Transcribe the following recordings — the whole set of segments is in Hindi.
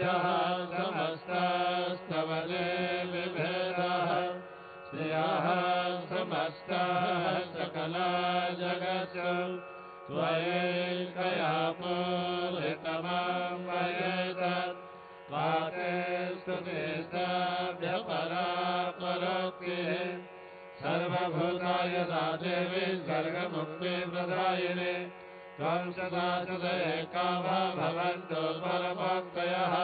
विद्यः समस्तस्तव देवि भेदः श्रियः समस्तः सकला जगत्सु त्वयैकया पूरितमां वयेतत् सर्वभूताय सा देवी सर्गमुक्तिप्रदायिने सदैका वा भवन्तु परमोक्तयः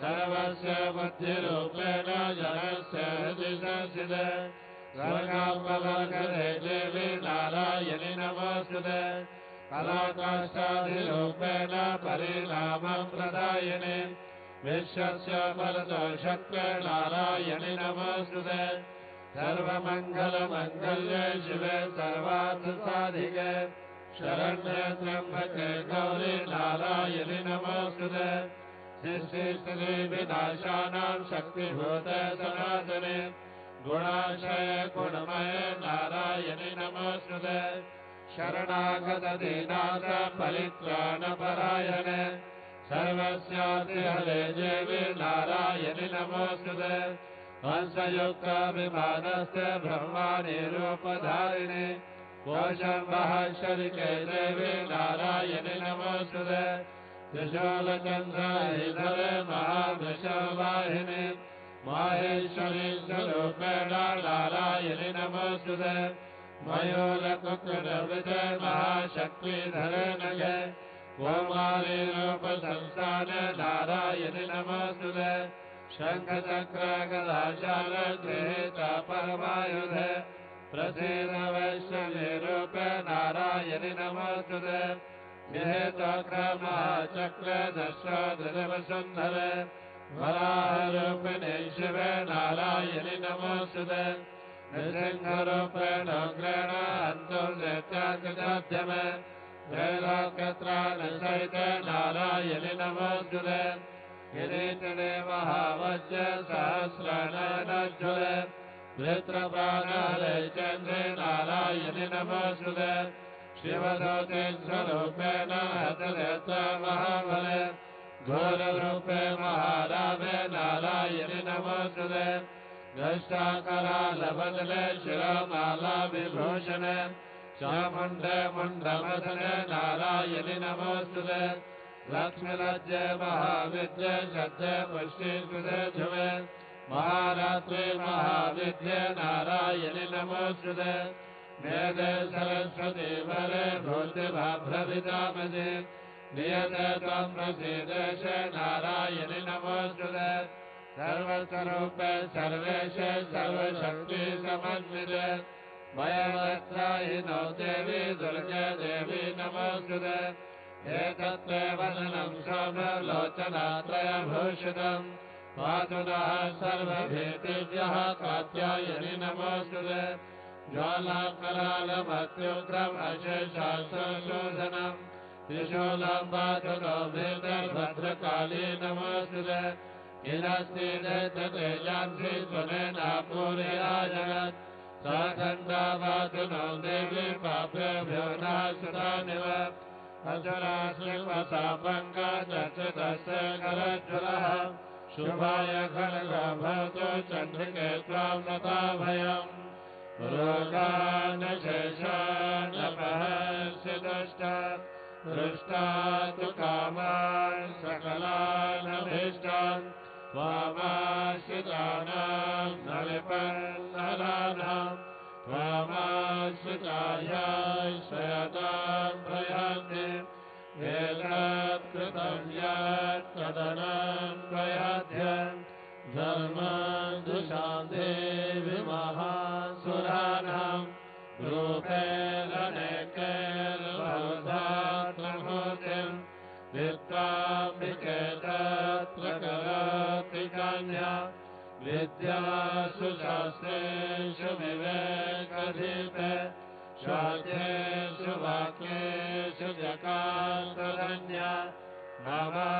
सर्वस्य बुद्धिरूपेण जनस्य हृदि संस्थित स्वर्गापवर्गदे देवी नारायणि नमोऽस्तुते। कलाकाष्ठादिरूपेण परिणामं प्रदायिने। विश्वस्य परतोषक्र नारायणि नमोऽस्तुते। सर्वमङ्गलमङ्गल्ये शिवे सर्वार्थसाधिके शरण्ये त्र्यम्बके गौरी नारायणि नमोऽस्तुते सृष्टिस्थिति विनाशानां शक्तिभूते सनातने। गुणाशय गुणमये नारायणि नमोऽस्तुते शरणागतदीनाथ परित्राणपरायणे सर्वस्यातिहरे देवी नारायणि नमोऽस्तुते हंसयुक्ताभिमानस्य ब्रह्माणि रूपधारिणे कोशम्बः शरिके देवी नारायणि नमोऽस्तुते त्रिशूलचन्द्रधरे महावृषवाहिनि माहेश्वरी स्वरूपेण नारायणि नमोऽस्तुते मयूरकुकुरविजय महाशक्तिधर नगे कौमारी रूप संस्थान नारायणि नमस्तुते शङ्खचक्रगदाचारगृहीत परमायुधे। प्रसीद वैश्वरूप नारायणि नमोस्तुते निहितक्रमचक्रदशोधरवसुन्धरे वराहरूपिणे शिव नारायणि नमोस्तुते नृसिंहरूपेण उग्रेण अन्तर्नित्याकृताध्यमे त्रैलोक्यत्राणसहित नारायणि नमोस्तुते किरीटिने महावज्य सहस्रनयनज्वले। नेत्रपाले चन्द्रे नारायणी नमो सुरे शिवरोगेश्व महाबले घोररूपे महारामे नारायणे नमो दष्टाकरालबदले दष्टाकरा ले शिवमाला विभूषणे शामुण्डे मुण्डलमदरे नारायणी नमो सुरे महाविद्ये शब्दे पुष्टिकृते ध्रुवे महारात्रे महाविद्य नारायणि नमोस्तुते। वेदे सरस्वती वरे भूतिभाभ्रवितामसि नियते त्वं प्रसीदेश नारायणि नमोस्तुते। सर्वस्वरूपे सर्वेशे सर्वशक्ति समन्विते। वयवत्रायिनो देवी दुर्गे देवी नमोस्तुते। एतत्ते वदनं सौम्यलोचनात्रयभूषितम् पातु नः सर्वभीतिभ्यः कात्यायनि नमोस्तुते ज्वालाकरालमत्युग्रम् अशेषास्त्रशोधनम् त्रिशूलं पातु नो भद्रकाली नमोस्तुते किरस्ति दैत्यतेजांसि सुनेनापूर्या जगत् साखण्डा पातु नो देवी पापेभ्यो करज्वलः। शुभाय खड्गो भवतु चन्द्रिके त्वां नता भयम् रोगानशेषानपहस्य तु कामान् सकलानभीष्टान्। त्वामाश्रितानां नलिपन्नराणां त्वामाश्रितायाश्रयतां प्रयान्ति एतत्कृतं यत् तदनं प्रयाध्य धर्मदुषां देवि महासुराणां रूपेण नेकैर्बहुधात्मभूतिं करोति कन्या विद्यासु शास्त्रेषु विवेकधीते श्वासेषु वाक्येषु जकान्त्या भवा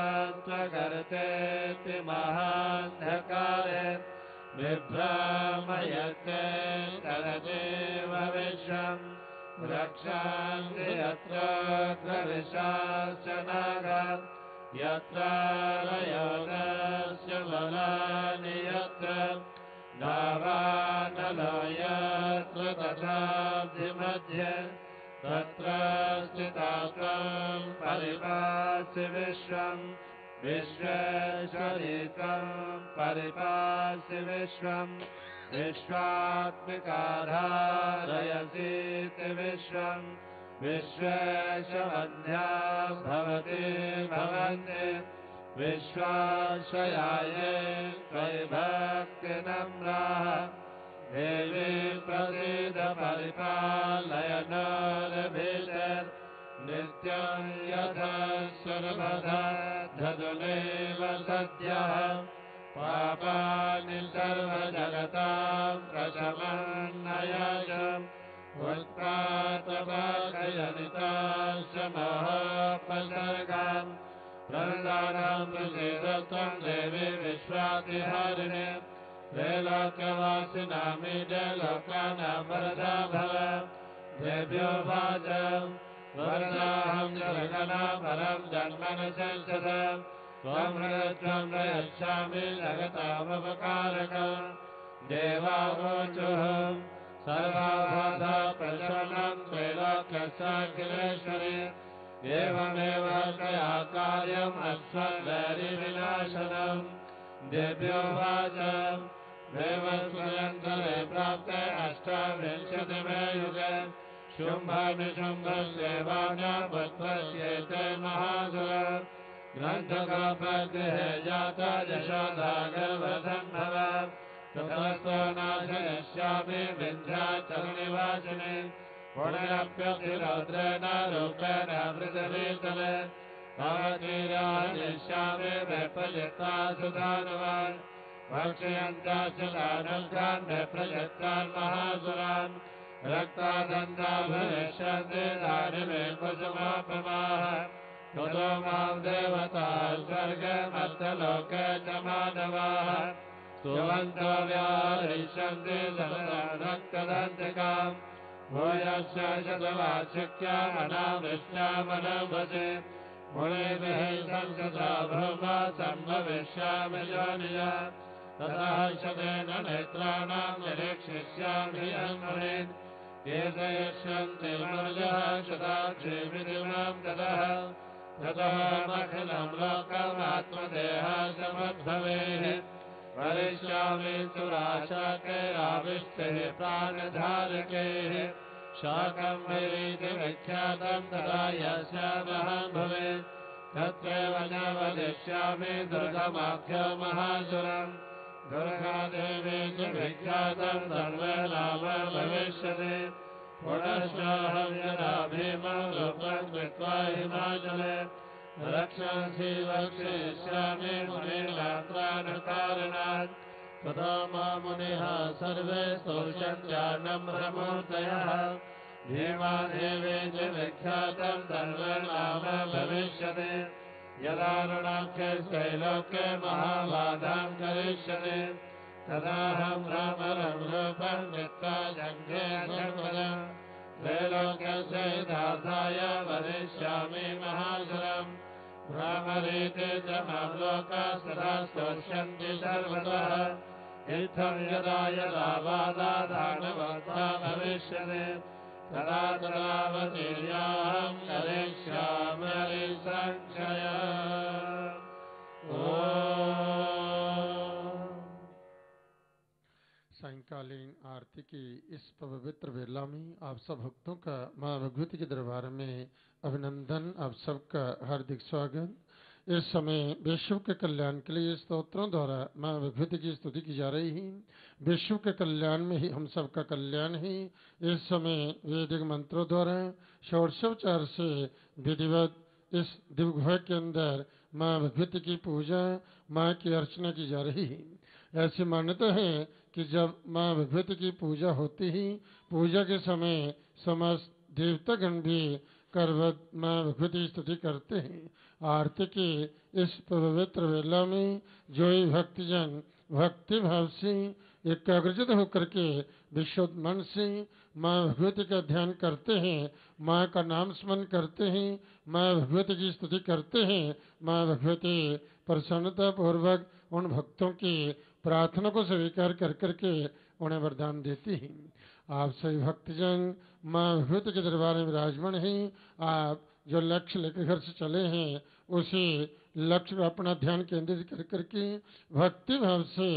कर्ते महान्धकाले विभ्रामयते करते भवेश रक्षा नियत्र करिषा च बलानि यत्र यत्र तथाब्धिमध्ये तत्र त्वं परिपासि विश्वम् विश्वेश्वरीतं परिपासि विश्वम् विश्वात्मिकाधारयसीति विश्वम् विश्वेशमध्या भवति भवन्ति विश्वाशयाय वैभक्ति नम्रा परिपालयन नित्यं यथा सर्वधा धनुल सद्यः पापानि सर्वजगतां प्रजल नयल्त्रालयनिता समः महापसर्गान् प्रदानं प्रसीदत्वं देवी विश्वातिहारिणे। त्रैलोक्यवासिनामि जयलोकानां वरदा भव देभ्यो भाजम् वरदाहं जगना परं जन्मन संसद त्वं त्वं प्रयच्छामि जगतामपकारकम् देवावोचुः सर्वाबाधा प्रशमनं एवमेव तया कार्यम् अस्मद्वैरिविनाशनम् देव्यो वाचम् देवस्वयन्तरे प्राप्ते अष्टाविंशतिमे युगे शुम्भनिशुम्भस्येवान्यपुत्रस्येते महासुर ग्रन्थ का प्रगृह जाता यशोदा गर्भसम्भव ततस्तो पुण्यप्यतिरौद्रेण रूपेण पृथिवीतले भवतीरानिष्यामि विप्रजित्ता सुधानवान् भक्षयन्ताचलानुग्रान् विप्रजित्तान् महासुरान्। रक्तादन्ता भविष्यन्ति दारिमे ततो माँ देवता स्वर्गमर्थलोके च मानवाः। सुवन्तो व्याहरिष्यन्ति रक्तदन्तिकाम्। भूयस्य शतवार्षिक्यामनामृष्यामनभसे मुनिभिः संसदा भूमा सम्भविष्यामि योनिय ततः शतेन नेत्राणां निरीक्षिष्यामि यन्मुनीन् केशयिष्यन्ति मनुजः शताक्षेमिदिमां ततः ततः लोकमात्मदेहः समद्भवेः वरिष्यामि सुराशाकैराविष्टैः प्राणधारकैः। शाकं वैरीति विख्यातं तदा यस्यामः भवेत् तत्रैव न वदिष्यामि दुर्गमाख्यो महासुरम् दुर्गादेवी च विख्यातं सर्वे नाम भविष्यति। पुनश्चाहं यदा भीमं कृत्वा हिमाचले। रक्षांसि वक्षयिष्यामि मुनिलात्राणकारणात् तदा मा मुनिः सर्वे स्तोषन्त्यानम्रमूर्तयः भीमादेवे च विख्यातं सर्वनाम भविष्यति। यदा जङ्घे त्रैलोक्य सिद्धार्थाय वरिष्यामि महागलम् प्रामलेते च मालोका सदा स्तोष्यन्ति सर्वतः। इत्थं यदा यदा रागवन्त भविष्यति तदा ग्रामनिर्याम् कलिष्यामि सङ्ख्यया ओ सायंकालीन आरती की इस पवित्र वेला में आप सब भक्तों का माँ भगवती के दरबार में अभिनंदन। आप सबका हार्दिक स्वागत। इस समय विश्व के कल्याण के लिए स्तोत्रों द्वारा माँ भगवती की स्तुति की जा रही है। विश्व के कल्याण में ही हम सबका कल्याण है। इस समय वैदिक मंत्रों द्वारा षोडशोपचार से विधिवत इस दिवघर के अंदर माँ भगवती की पूजा, माँ की अर्चना की जा रही है। ऐसी मान्यता है कि जब माँ भगवती की पूजा होती ही, पूजा के समय समस्त देवतागण भी करवत माँ भगवती स्तुति करते हैं। आरती की इस पवित्र वेला में जो ही भक्तजन भक्ति भाव से एकाग्रचित होकर के विशुद्ध मन से माँ भगवती का ध्यान करते हैं, माँ का नाम स्मरण करते हैं, माँ भगवती की स्तुति करते हैं, माँ भगवती प्रसन्नता पूर्वक उन भक्तों की प्रार्थना को स्वीकार कर करके उन्हें वरदान देती है। आप सभी भक्तजन, माँ भगवती के दरबार में विराजमान हैं। आप जो लक्ष्य लेकर घर से चले हैं, उसी लक्ष्य पर अपना ध्यान केंद्रित कर करके भक्ति भाव से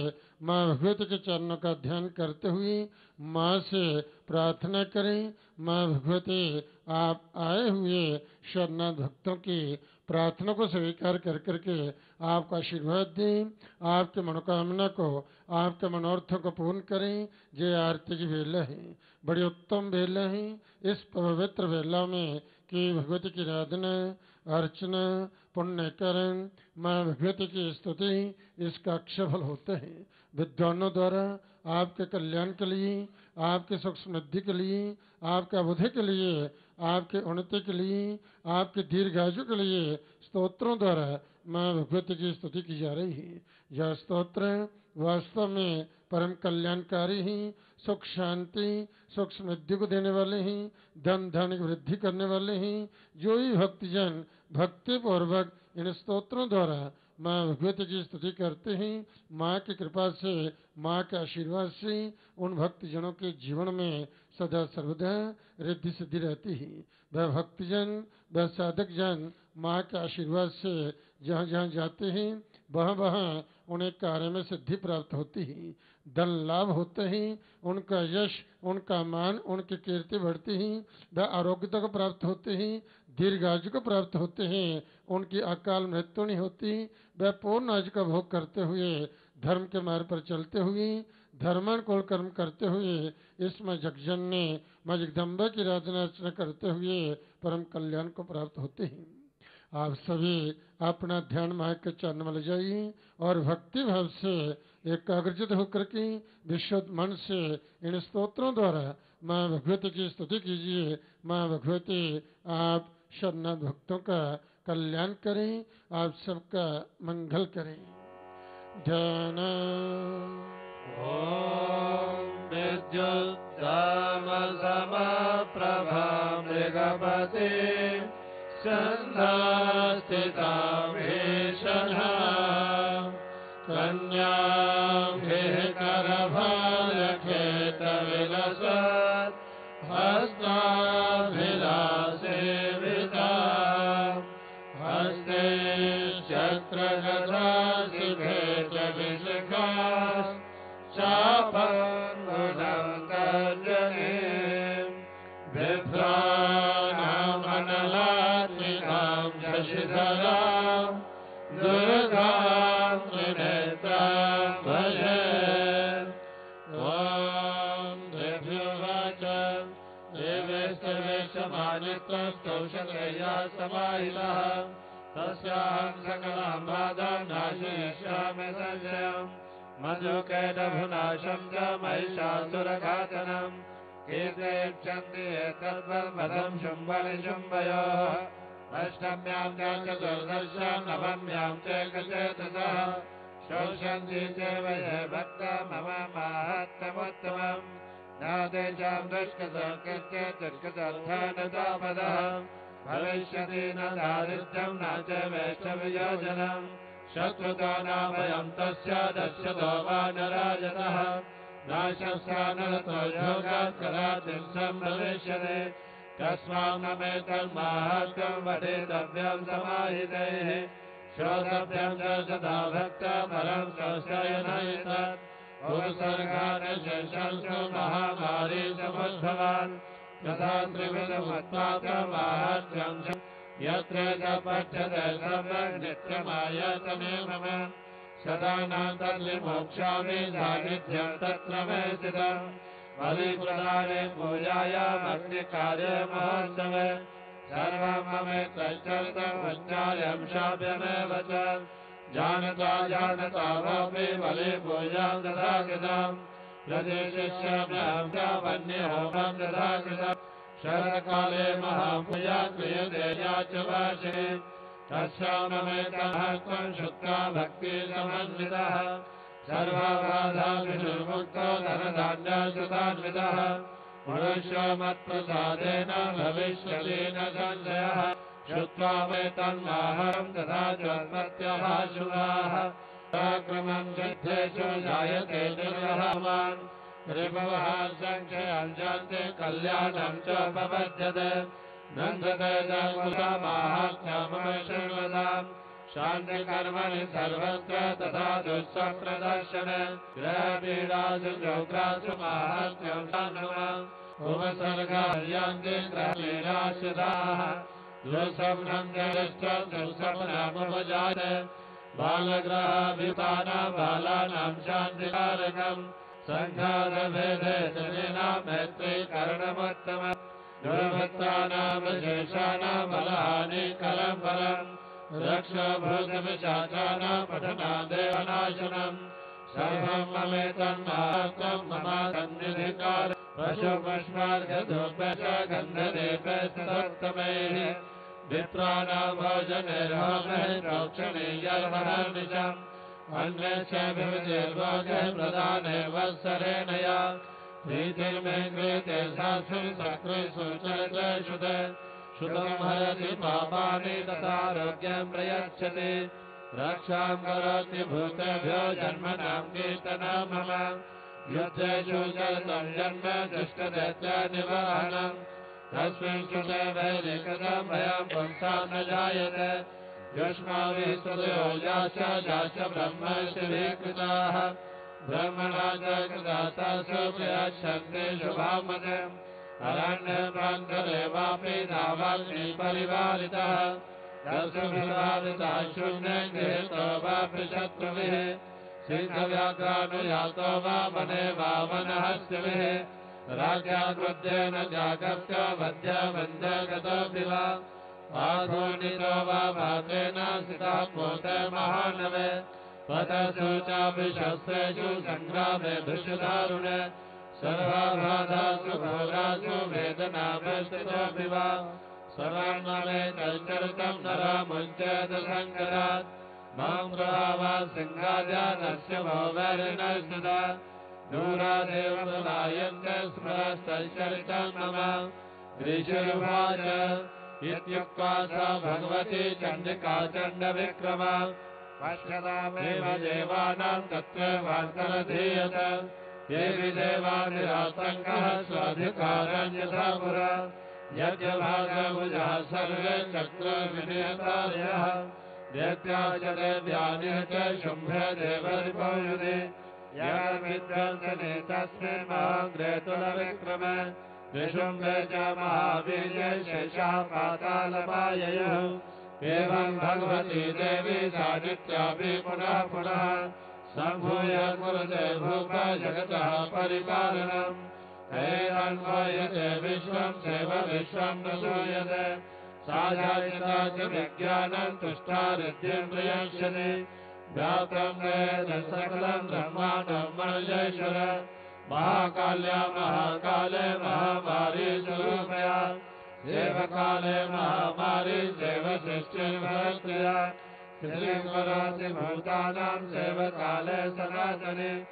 माँ भगवती के चरणों का ध्यान करते हुए माँ से प्रार्थना करें। माँ भगवती आप आए हुए शरणार्थ भक्तों की प्रार्थना को स्वीकार कर करके आपका आशीर्वाद दें, आपके मनोकामना को, आपके मनोरथों को पूर्ण करें। ये आरती की वेला है। बड़ी उत्तम वेला है। इस पवित्र वेला में कि भगवती की आराधना, अर्चना, पुण्यकरण, माँ भगवती की स्तुति, इसका अक्षफल होते हैं। विद्वानों द्वारा आपके कल्याण के लिए, आपके सुख समृद्धि के लिए, आपके बुद्धि के लिए आपके उन्नति के लिए, आपके दीर्घायु के लिए स्तोत्रों द्वारा माँ भगवती की स्तुति की जा रही है। यह स्तोत्र वास्तव में परम कल्याणकारी ही, सुख शांति, सुख समृद्धि को देने वाले ही, धन धन की वृद्धि करने वाले ही। जो ही भक्तजन भक्ति पूर्वक इन स्तोत्रों द्वारा माँ भगवती की स्तुति करते हैं, माँ की कृपा से, माँ के आशीर्वाद से उन भक्तजनों के जीवन में सदा सर्वदा रिद्धि सिद्धि रहती है। वह भक्तजन, वह साधक जन माँ के आशीर्वाद से जहाँ जहाँ जाते हैं, वहाँ वहाँ उन्हें कार्य में सिद्धि प्राप्त होती है। धन लाभ होते ही, उनका यश, उनका मान, उनकी कीर्ति बढ़ती ही, वह आरोग्यता को प्राप्त होते ही दीर्घायु को प्राप्त होते हैं, उनकी अकाल मृत्यु नहीं होती, वह पूर्ण आज का भोग करते हुए धर्म के मार्ग पर चलते हुए धर्मानुकूल कर्म करते हुए, इसमें जगजन्य माँ जगदम्बा की आराधना अर्चना करते हुए परम कल्याण को प्राप्त होते हैं। आप सभी अपना ध्यान माँ के चरण में ले जाइए और भक्ति भाव से एकाग्रचित होकर के विशुद्ध मन से इन स्तोत्रों द्वारा माँ भगवती की स्तुति कीजिए। माँ भगवती, आप शरण भक्तों का कल्याण करें, आप सबका मंगल करें। ध्यान विद्युत्तमसमप्रभा मृगपते सन्धास्थितां भीषणः कन्याभिः करभालखेतविलसत् देवेस्तवेशमानित्वस्तौषधया समाहितः तस्याहं सकलां बाधां नाशयिष्यामि संशयम् मधुकैटभुनाशं च महिषासुरघातनम् कीर्तयच्छन्ति एतद्वद्मदं शुम्भनिशुम्भयोः। अष्टम्यां च नवम्यां च एकचेतसः। शोषन्ति ये भक्ता मम माहात्म्योत्तमम् न तेषां दुष्कृतकृत्य दुष्कृतार्थानतापदः भविष्यति न दारिद्र्यं, न च वैष्णवयोजनम् शत्रुतानाभयं तस्य दश्यतो वा नराजतः। नाशस्यानरतो योगात् कदाचिं सम्भविष्यते तस्मान्नमेतन्माहात्म्यं वदेतव्यं समाहितैः। श्रोतव्यं च सदा भक्ता परं संशयनैतत् पुरुसर्गानशंसु महामारी समुद्भवान् तथा त्रिविधमुत्पातमाहात्म्यं यत्र च पठ्यते सदा नान्तर्विमोक्षामि सान्निध्यं तत्र मे स्थितम्। बलिप्रदाने च। जानता जानता वापि बलिपूजां तथा कृतम् प्रदेशिष्याम्यां च वन्यहोमं तथा कृतम् शरत्काले महापूजा क्रियते या च वार्षिणी तस्याममेतमहत्त्वं शुक्ता भक्तिसमन्वितः सर्वबाधाभिर्मुक्तो धनधान्यसुतान्वितः मनुष्यो मत्प्रसादेन भविष्यति न संशयः। श्रुत्वा मे तन्माहरं तथा चोत्पत्त्यः शुभाः पराक्रमं सिद्धेषु जायते निर्वहमान् रिपवः सङ्ख्यं जानते कल्याणं च उपपद्यते नन्दते जगुतमाहात्म्यमम शान्तिकर्मणि सर्वत्र तथा दुःस्वप्रदर्शन ग्रहपीडासु जोग्रासु माहात्म्यं सान्नमम् उपसर्गार्यान्ते ग्रहपीडाश्रिताः दुःस्वप्नमुपजात बालग्रहाभिताना बालानां शान्तिकारकम् सङ्घातभेदे जनिना मैत्रीकरणमुत्तमम् दुर्भक्तानामशेषाणां बलहानिकरं परम् रक्षभूतविशाचानां पठनादेवनाशनम् सर्वं ममेतन्मात्रं मम सन्निधिकार पशुपुष्पार्घधूपच गन्धदेवस्तदोत्तमैः प्रोक्षणीयर्वहर्निशम् अन्यश्च विविधैर्भोजैः प्रदाने वत्सरेण या प्रीतिर्मे कृते सासु सकृषु चरितेषु ते श्रुतं हरति पापानि तथारोग्यं प्रयच्छति। रक्षां करोति भूतेभ्यो जन्मनां कीर्तनं मम। युद्धेषु चरितं जन्म दुष्टदैत्य निवारणम्। तस्मिन् कृते वैदिकतं भयं पुंसां न जायते युष्माभिः सदयो याश्च याश्च ब्रह्म शिवीकृताः ब्रह्मणा च कृदातासु प्रयच्छन्ते शुभामतिम् अरण्यप्रान्तरेवापि नावाग्नि परिवारितः। दर्शभिवारितः शून्यं गृहीतो वापि शत्रुभिः सिंहव्याघ्रानुयातो वा वने वा वनहस्यभिः राज्ञाकृत्येन जागस्य वद्य वन्द्यगतोऽपि वा आधोनितो वा भातेन सिता पोते महानवे। पतसु चाभिशस्त्रेषु सङ्ग्रामे भृशदारुणे सर्वाबाधासु घोरासु वेदनावस्थितोऽपि वा सर्वान्ममे तच्चरितं नरामुञ्चेत माँ प्रभावा सिंहाजानस्य भवैर्नस्तदा दूरादेव ग्रीशिरुवाच इत्युक्त्वा सा भगवती चण्डिका चण्डविक्रमा। पश्यतामेव देवानां तत्र वार्तरधीयत। देवि देवानिरातङ्कः स्वाधिकारं यथा पुरा यज्ञभागभुजः सर्वे च यमिद्वंसने तस्मै महाग्रेतुलविक्रम विशुम्भे च पातालपाययुः एवं भगवती देवी सानित्यापि पुनः पुनः सम्भूय कुरुते भूप जगतः परिपालनम् एतन्वयते विश्वं सेव विश्वं न सूयते साधारिता च विज्ञानं तुष्टारिद्येन्द्रियश्यति व्याप्तं वेद सकलं महाकाल्या, महाकाले, महामारी स्वरूपया। देवकाले, महामारी देवसृष्टिर्भक्त्या श्रीवरासि भूतानां सेवकाले सनातने।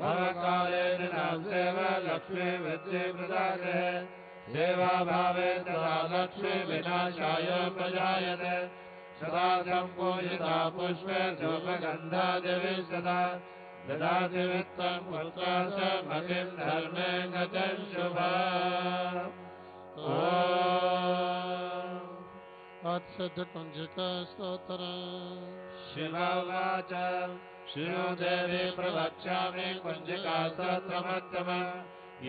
भवकाले निनां सेव लक्ष्मी वृद्धि प्रदाते सेवा भावे तदा लक्ष्मी विनाशाय प्रजायते। सदा सम्पूजिता पुष्पे धूपगन्धा देवी सदा ददाति वित्तं पुत्र च मतिं धर्मे गतं शुभा अत्सद्ध कुंजिका स्तोत्र शिववाच शिरो देवी प्रवक्ष्यामि कुञ्जिका सत्रमत्तम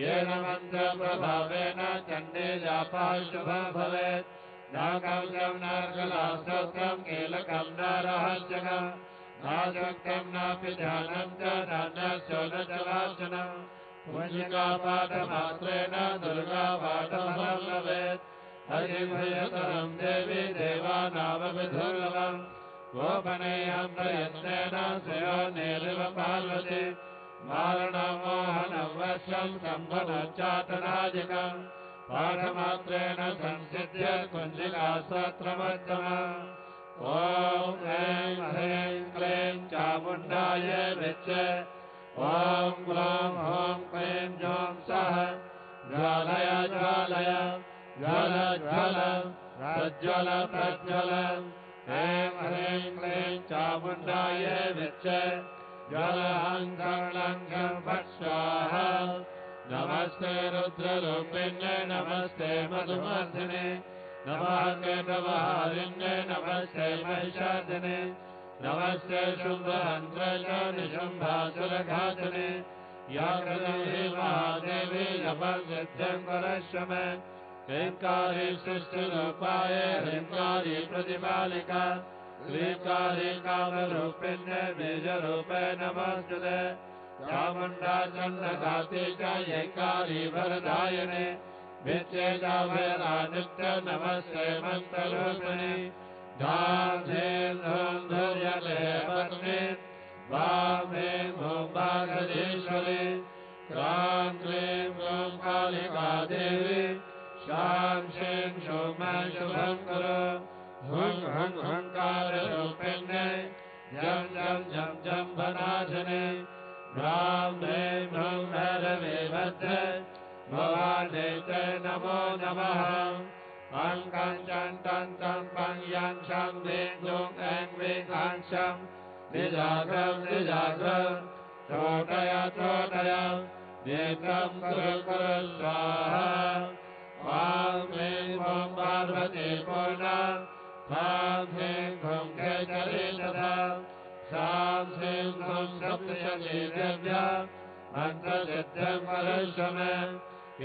येन मन्त्रप्रभावेन चण्डे जापा शुभा भवेत्। नाकं नार्गलास्तोत्रं कीलकं न रहस्यकम् नाशक्तं नापि ध्यानं च नान्यस्यो न च वाचनम् कुञ्जिकापाठमात्रेण दुर्गापाठमहं भवेत् हरिभयतरं देवी देवानामविधुर्लभम् गोपनेयं प्रयत्नेन श्रेयो निरिव पार्वती मारणमोहनं वश्यं सम्भनच्चाटनादिकम् पाठमात्रेण संसिद्ध्य कुञ्जिका सत्रमत्तमम् ॐ ह्रीं ह्रीं क्लीं चामुण्डाय विच्चे। ॐ ग्लौं ह्रौं क्लीं जौं सः ज्वालय ज्वालय, ज्वल ज्वल, प्रज्वल प्रज्वल। ह्रीं ह्रीं क्लीं चामुण्डाय विच्चे। ज्वलहङ्कर्णङ्कं फट् स्वाहा नमस्ते रुद्ररूपिण्ये, नमस्ते मधुमर्धिने नमः केटवहारिण्ये नमस्ते महिषादिने नमस्ते शुम्भहन्त्र च निशुम्भासुरघातने या कृति महादेवी जपसिद्ध्यं करश्व मे ह्रीङ्कारी सृष्टिरूपाय ह्रीङ्कारी प्रतिपालिका। ह्रीङ्कारी कामरूपिण्ये, बीजरूपे नमस्तुते चामुण्डा चन्द्रघाते च यैकारी वरदायने विच्चेदाभयदा नित्य नमस्ते मन्त्ररूपिणि धाम धीं धूम धूर्यते पत्नी वाम ह्रीं भूं बागधीश्वरी क्रां क्लीं ग्लूं कालिका देवी शां शीं शूं मे शुभं कुरु। हुं हुं हुङ्काररूपिण्ये जं जं ेव भवान् नमो नमः। काञ्चन्तं वे निजाग्रं निजातं त्रोटय छोटया छोटया कुरु स्वाहा। वां भौ भारवदे पा भरे तथा। साक्षेन्द्रम् सप्तशदेव्या मन्त्रसिद्धम् परशम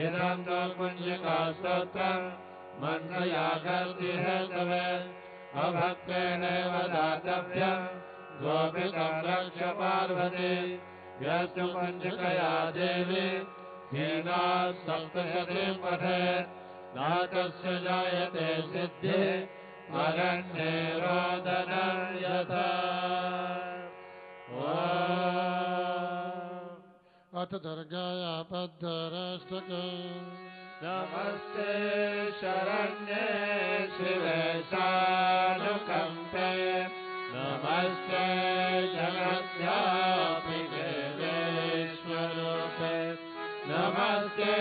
इदम् पुण्यकास्तत्र मन्त्रयागर्तिह तव अभक्तेनैव दातव्य पार्वती यस्तु पञ्चकया देवी हीनात् सप्तशतीम् पठेत् नाकस्य जायते सिद्धि अरण्यरोदनं यथा अथ दुर्गाया बद्धरष्टके नमस्ते शरण्ये शिवे सानुकम्पे नमस्ते जगद्यापि देवेश्वरूपे नमस्ते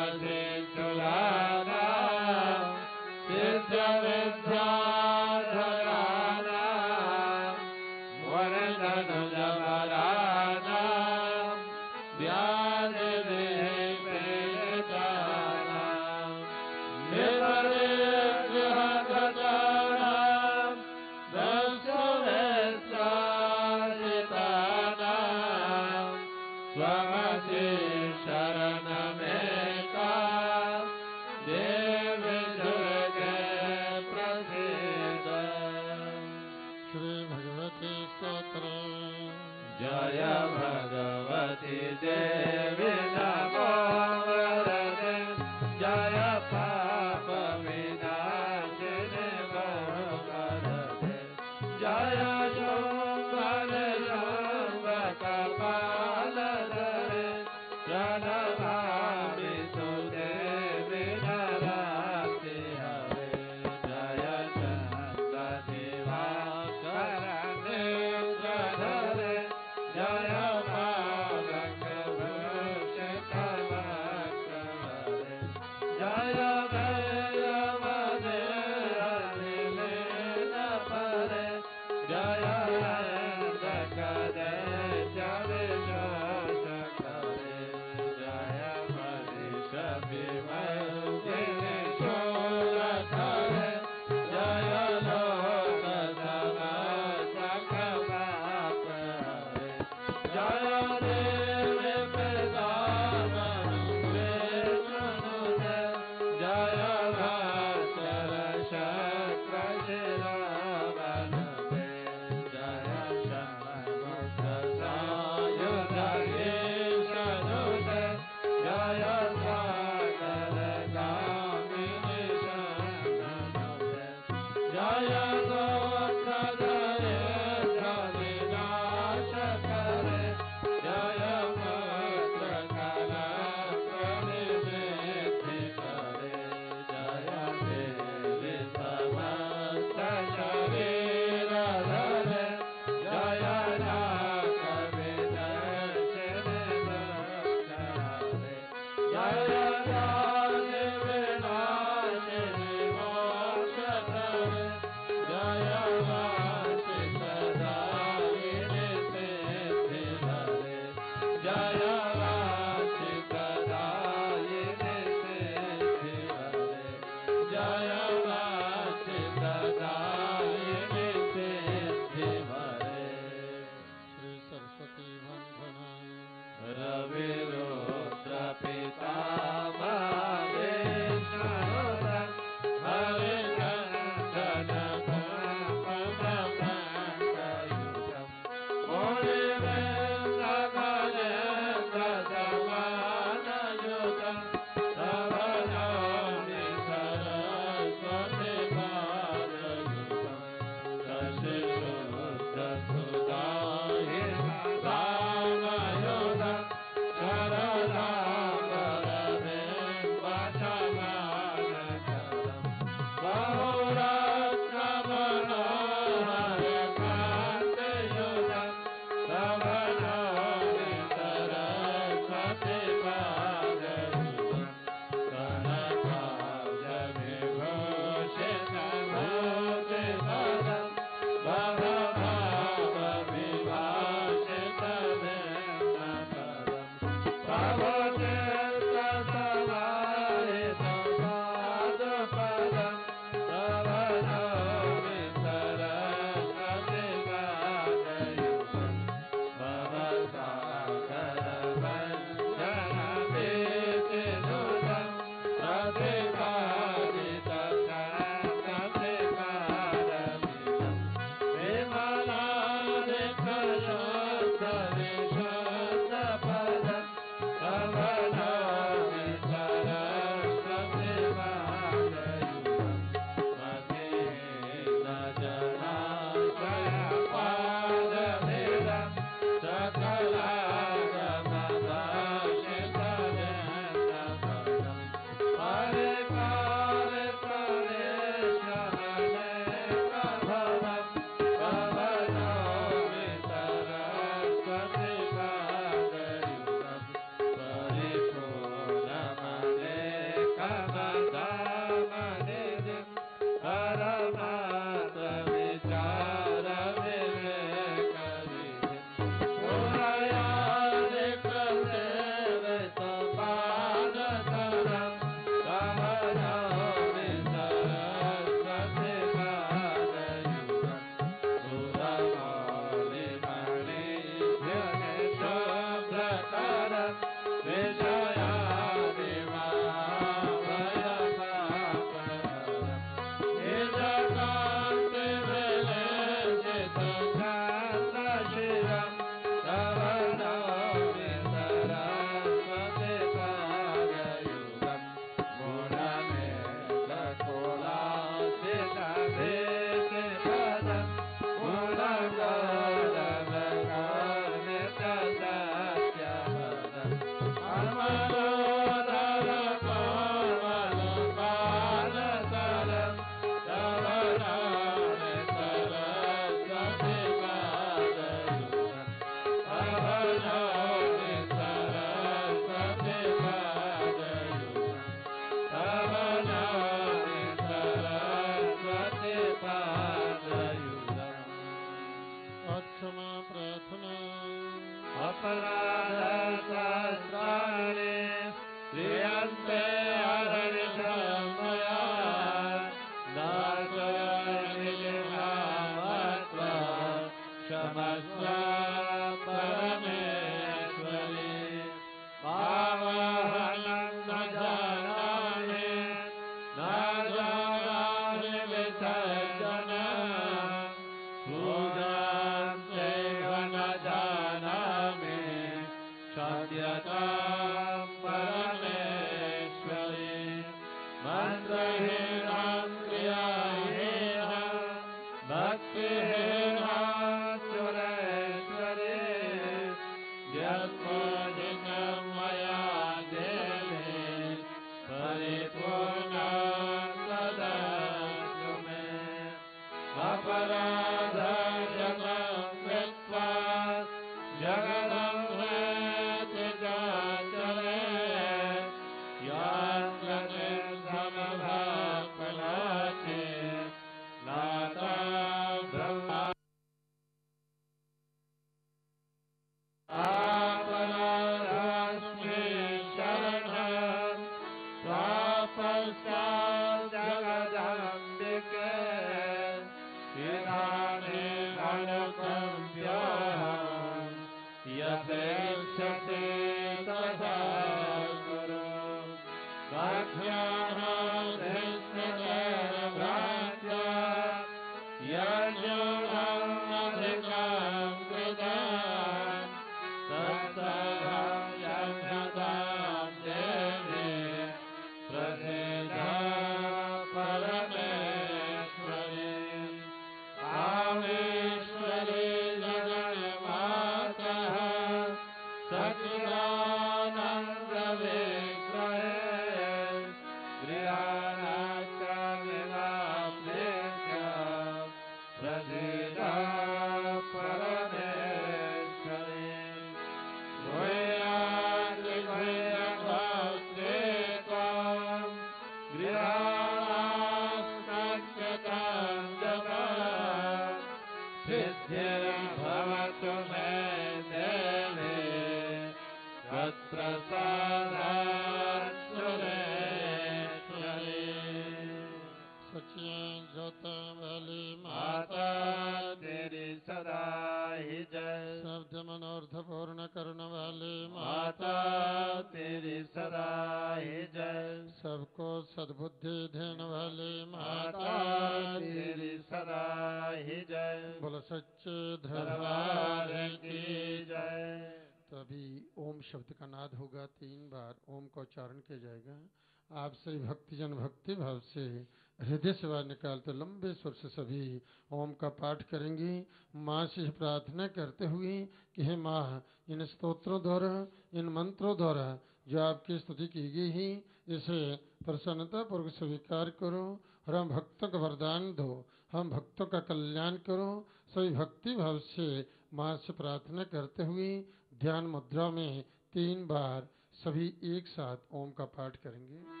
बाहर निकालते लंबे स्वर से सभी ओम का पाठ करेंगे। माँ से प्रार्थना करते हुए कि हे माँ, इन स्तोत्रों द्वारा, इन मंत्रों द्वारा जो आपकी स्तुति की गई है, इसे प्रसन्नता पूर्वक स्वीकार करो। और हम भक्तों का वरदान दो। हम भक्तों का कल्याण करो। सभी भक्ति भाव से माँ से प्रार्थना करते हुए ध्यान मुद्रा में तीन बार सभी एक साथ ओम का पाठ करेंगे।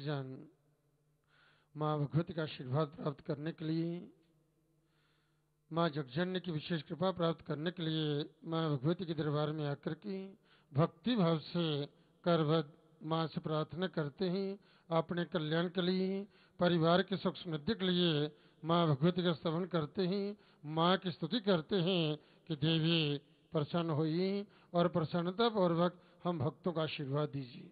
साधकजन माँ भगवती का आशीर्वाद प्राप्त करने के लिए, माँ जगजन्य की विशेष कृपा प्राप्त करने के लिए माँ भगवती के दरबार में आकर के भक्ति भाव से करबद्ध माँ से प्रार्थना करते हैं। अपने कल्याण के लिए, परिवार के सुख समृद्धि के लिए माँ भगवती का स्तवन करते हैं। माँ की स्तुति करते हैं कि देवी प्रसन्न होइए और प्रसन्नता पूर्वक हम भक्तों का आशीर्वाद दीजिए।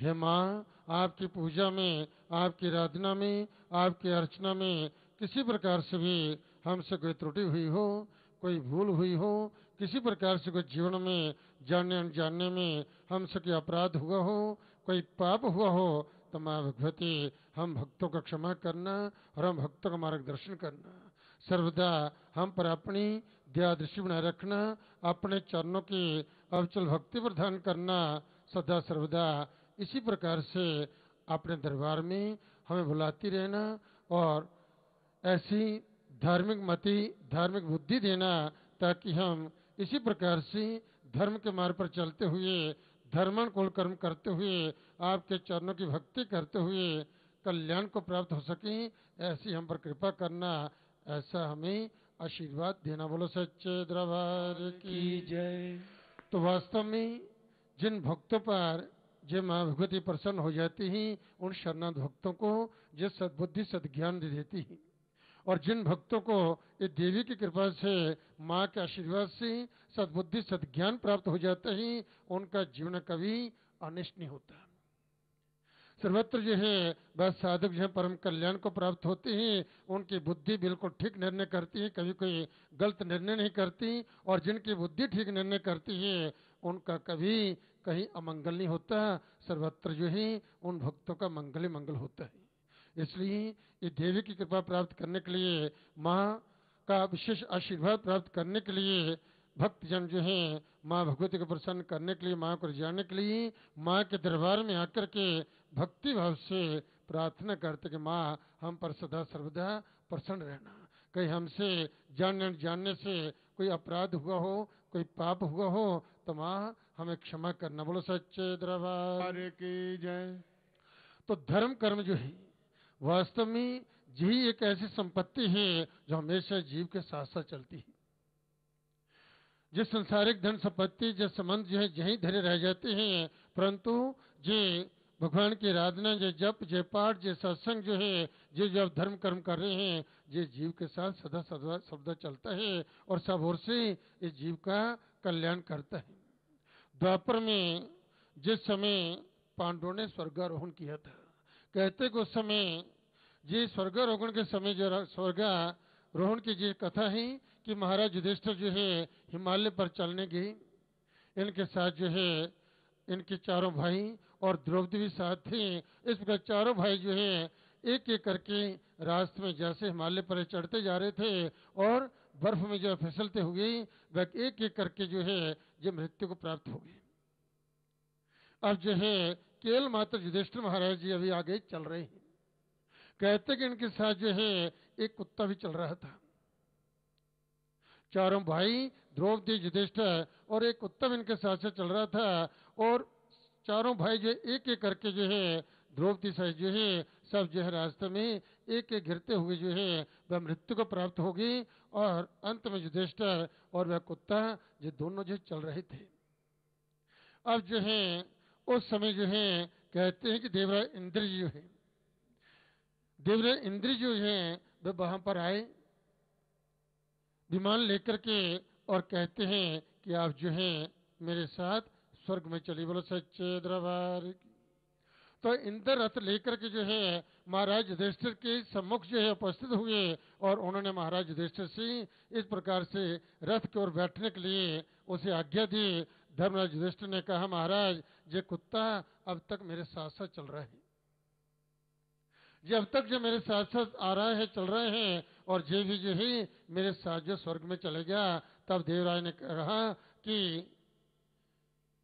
हे माँ, आपकी पूजा में, आपकी आराधना में, आपकी अर्चना में किसी प्रकार से भी हमसे कोई त्रुटि हुई हो, कोई भूल हुई हो, किसी प्रकार से कोई जीवन में जानने अनजानने में हमसे कोई अपराध हुआ हो, कोई पाप हुआ हो तो माँ भगवती, हम भक्तों का क्षमा करना और हम भक्तों का मार्गदर्शन करना। सर्वदा हम पर अपनी दया दृष्टि बनाए रखना, अपने चरणों की अवचल भक्ति प्रदान करना, सदा सर्वदा इसी प्रकार से अपने दरबार में हमें बुलाती रहना और ऐसी धार्मिक मति, धार्मिक बुद्धि देना ताकि हम इसी प्रकार से धर्म के मार्ग पर चलते हुए धर्मानुकूल कर्म करते हुए, आपके चरणों की भक्ति करते हुए कल्याण को प्राप्त हो सके, ऐसी हम पर कृपा करना, ऐसा हमें आशीर्वाद देना। बोलो, सच्चे दरबार की जय। तो वास्तव में जिन भक्तों पर जो माँ भगवती प्रसन्न हो जाती हैं, उन शरणार्थ भक्तों को जो सद्बुद्धि, सद्ज्ञान दे देती हैं। और जिन भक्तों को ये देवी की कृपा से माँ के आशीर्वाद से सद्बुद्धि, सद्ज्ञान प्राप्त हो जाता है, उनका जीवन कभी अनिष्ट नहीं होता। सर्वत्र जो है, बस साधक जो है, परम कल्याण को प्राप्त होते हैं, उनकी बुद्धि बिल्कुल ठीक निर्णय करती है, कभी कोई गलत निर्णय नहीं करती, और जिनकी बुद्धि ठीक निर्णय करती है, उनका कभी कहीं अमंगल नहीं होता सर्वत्र जो है, उन भक्तों का मंगल ही मंगल होता है। इसलिए ये देवी की कृपा प्राप्त करने के लिए, माँ का विशेष आशीर्वाद प्राप्त करने के लिए, भक्तजन जो है, माँ भगवती को प्रसन्न करने के लिए, माँ को जाने के लिए, माँ के दरबार में आकर के भक्ति भाव से प्रार्थना करते कि, माँ, हम पर सदा सर्वदा प्रसन्न रहना। कहीं हमसे जानने जानने से कोई अपराध हुआ हो, कोई पाप हुआ हो तो माँ हमें क्षमा करना। बोलो सच्चे दरबार। की जय। तो धर्म कर्म जो है वास्तव में यही एक ऐसी संपत्ति है जो हमेशा जीव के साथ साथ चलती है। जिस संसारिक धन संपत्ति जो संबंध जो है यही धरे रह जाते हैं। परंतु जे भगवान की आराधना जो जप जे पाठ जे सत्संग जो है जे जो आप धर्म कर्म कर रहे हैं ये जीव के साथ सदा सदा सदा चलता है और सब ओर से इस जीव का कल्याण करता है। द्वापर में जिस समय पांडवों ने स्वर्गारोहण किया था, कहते कि उस समय जी स्वर्गारोहण के समय जो स्वर्गारोहण की जी कथा है कि महाराज युधिष्ठिर जो है हिमालय पर चलने गए। इनके साथ जो है, इनके चारों भाई और द्रौपदी भी साथ थे। इस प्रकार चारों भाई जो है एक एक करके रास्ते में जैसे हिमालय पर चढ़ते जा रहे थे और बर्फ़ में जो फिसलते हुए वह एक एक करके जो है जो मृत्यु को प्राप्त हो गए अब जो है केवल मात्र युधिष्ठिर महाराज जी अभी आगे चल रहे हैं। कहते कि इनके साथ जो है, एक कुत्ता भी चल रहा था। चारों भाई, द्रौपदी, युधिष्ठिर और एक कुत्ता इनके साथ से चल रहा था और चारों भाई जो एक एक करके जो है, द्रौपदी साहब जो है, सब जो है रास्ते में एक एक गिरते हुए जो है, वह मृत्यु को प्राप्त होगी और अंत में युधिष्ठिर और वह कुत्ता जो दोनों जो चल रहे थे। अब जो है, उस समय जो है, कहते हैं कि देवराज इंद्र जो है। देवराज इंद्र जो है, वह वहाँ पर आए, विमान लेकर के और कहते हैं कि आप जो है, मेरे साथ स्वर्ग में चली बोलो, सच्चे दरबार तो इंद्र रथ लेकर के जो है महाराज युधिष्ठिर के सम्मुख जो है उपस्थित हुए और उन्होंने महाराज युधिष्ठिर से इस प्रकार से रथ की ओर बैठने के लिए उसे आज्ञा दी। धर्मराज युधिष्ठिर ने कहा, महाराज, ये कुत्ता अब तक मेरे साथ साथ चल रहा है। जब तक जो मेरे साथ साथ आ रहा है, चल रहे हैं और जे भी जो है मेरे साथ जो स्वर्ग में चले गया, तब देवराज ने कहा कि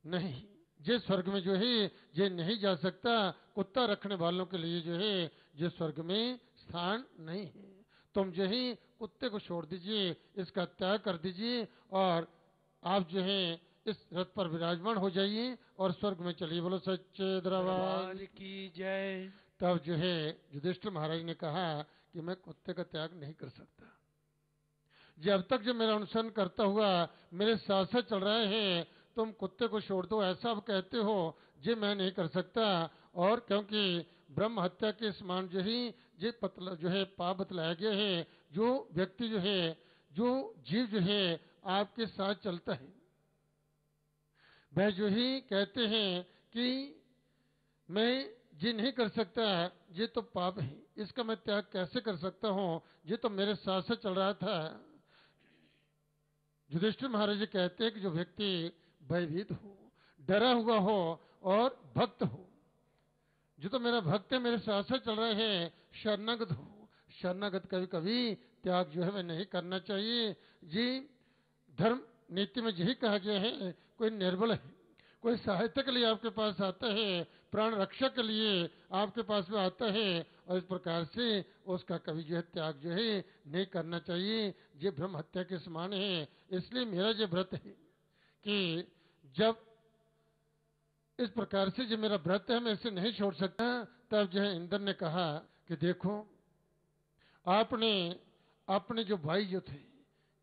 नहीं, जे स्वर्ग में जो है ये नहीं जा सकता कुत्ता रखने वालों के लिए जो है जो स्वर्ग में स्थान नहीं है। तुम जो है कुत्ते को छोड़ दीजिए इसका त्याग कर दीजिए और आप जो है इस रथ पर विराजमान हो जाइए और स्वर्ग में चलिए। बोलो सच्चे दरबार। की जय। तब जो है युधिष्ठिर महाराज ने कहा कि मैं कुत्ते का त्याग नहीं कर सकता। जब तक जो मेरा अनुसरण करता हुआ मेरे साथ साथ चल रहे हैं तुम कुत्ते को छोड़ दो ऐसा आप कहते हो जे मैं नहीं कर सकता। और क्योंकि ब्रह्म हत्या के समान जो ही जे पतला जो है, पाप बतलाया गया है, जो व्यक्ति जो है, जो जीव जो है, आपके साथ चलता है। वह जो ही कहते हैं कि मैं ये नहीं कर सकता, ये तो पाप है, इसका मैं त्याग कैसे कर सकता हूँ? ये तो मेरे साथ से चल रहा था। युधिष्ठिर महाराज जी कहते हैं कि जो व्यक्ति भयभीत हो, डरा हुआ हो और भक्त हो जो तो मेरा भक्त है, मेरे साथ साथ चल रहे हैं। शरणागत हो, शरणागत कभी कभी त्याग जो है वह नहीं करना चाहिए। जी, धर्म नीति में यही कहा गया है, कोई निर्बल है, कोई सहायता के लिए आपके पास आता है, प्राण रक्षा के लिए आपके पास में आता है, और इस प्रकार से उसका कभी जो है त्याग जो है नहीं करना चाहिए। ये ब्रह्म हत्या के समान है, इसलिए मेरा जो व्रत है कि जब इस प्रकार से जो मेरा व्रत है, मैं इसे नहीं छोड़ सकता। तब जो है इंद्र ने कहा कि देखो, आपने अपने जो भाई जो थे,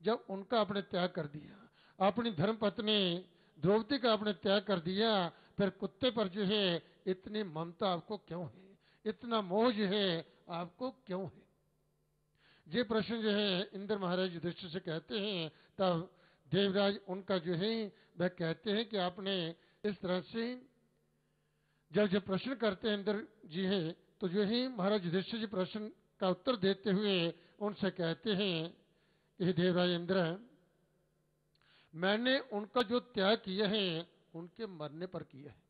जब उनका आपने त्याग कर दिया, अपनी धर्म पत्नी द्रौपदी का आपने त्याग कर दिया, फिर कुत्ते पर जो है इतनी ममता आपको क्यों है? इतना मोह जो है आपको क्यों है? ये प्रश्न जो है इंद्र महाराज युधिष्ठिर से कहते हैं। तब देवराज उनका जो है, वह कहते हैं कि आपने इस तरह से जब जब प्रश्न करते हैं इंद्र जी है तो जो है महाराज युधिष्ठिर जी प्रश्न का उत्तर देते हुए उनसे कहते हैं कि देवराज इंद्र, मैंने उनका जो त्याग किया है, उनके मरने पर किया है।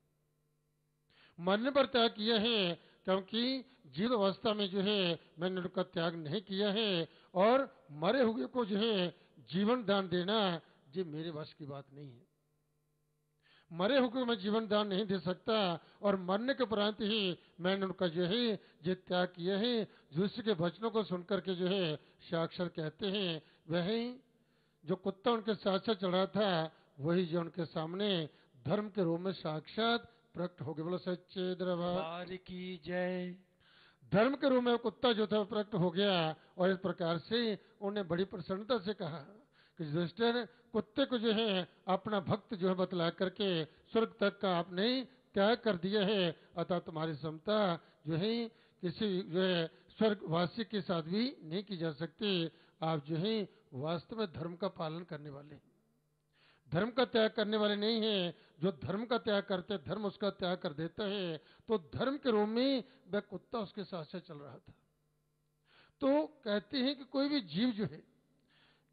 मरने पर त्याग किया है क्योंकि जीव अवस्था में जो है मैंने उनका त्याग नहीं किया है और मरे हुए को जो है जीवन दान देना ये मेरे वश की बात नहीं है। मरे हुए मैं जीवन दान नहीं दे सकता और मरने के उपरांत ही मैंने उनका जो है ये त्याग किया है। दूसरे के वचनों को सुनकर के जो है साक्षर कहते हैं वही जो कुत्ता उनके साथ साथ चढ़ा था वही जो उनके सामने धर्म के रूप में साक्षात प्रकट हो गया। बोलो सच्चे दरबार की जय। धर्म के रूप में कुत्ता जो था प्रकट हो गया और इस प्रकार से उन्हें बड़ी प्रसन्नता से कहा। कि युधिष्ठिर कुत्ते को जो है अपना भक्त जो है बतला करके स्वर्ग तक का आपने त्याग कर दिया है, अतः तुम्हारी क्षमता जो है किसी जो है स्वर्गवासी के साथ भी नहीं की जा सकती। आप जो है वास्तव में धर्म का पालन करने वाले हैं। धर्म का त्याग करने वाले नहीं है। जो धर्म का त्याग करते धर्म उसका त्याग कर देता है। तो धर्म के रूप में वह कुत्ता उसके साथ से चल रहा था। तो कहते हैं कि कोई भी जीव जो है,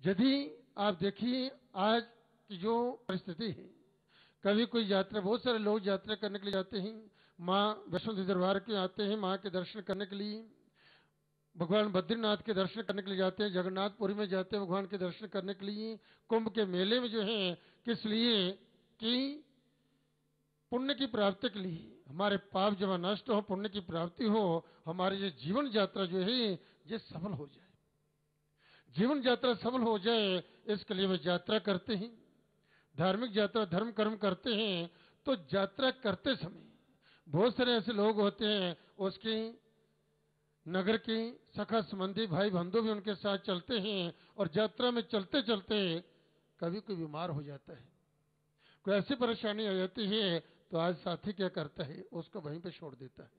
यदि आप देखिए, आज की जो परिस्थिति है, कभी कोई यात्रा, बहुत सारे लोग यात्रा करने के लिए जाते हैं, माँ वैष्णो दरबार के आते हैं, माँ के दर्शन करने के लिए, भगवान बद्रीनाथ के दर्शन करने के लिए जाते हैं, जगन्नाथपुरी में जाते हैं भगवान के दर्शन करने के लिए, कुंभ के मेले में जो है, किस लिए, कि पुण्य की प्राप्ति के लिए, हमारे पाप जमा नष्ट हो, पुण्य की प्राप्ति हो, हमारी ये जीवन यात्रा जो है, ये सफल हो जाए। जीवन यात्रा सफल हो जाए, इसके लिए वे यात्रा करते हैं। धार्मिक यात्रा, धर्म कर्म करते हैं तो यात्रा करते समय बहुत सारे ऐसे लोग होते हैं, उसकी नगर के सखा संबंधी भाई बंधु भी उनके साथ चलते हैं और यात्रा में चलते चलते कभी कोई बीमार हो जाता है। कोई ऐसी परेशानी आ जाती है तो आज साथी क्या करता है, उसको वहीं पे छोड़ देता है।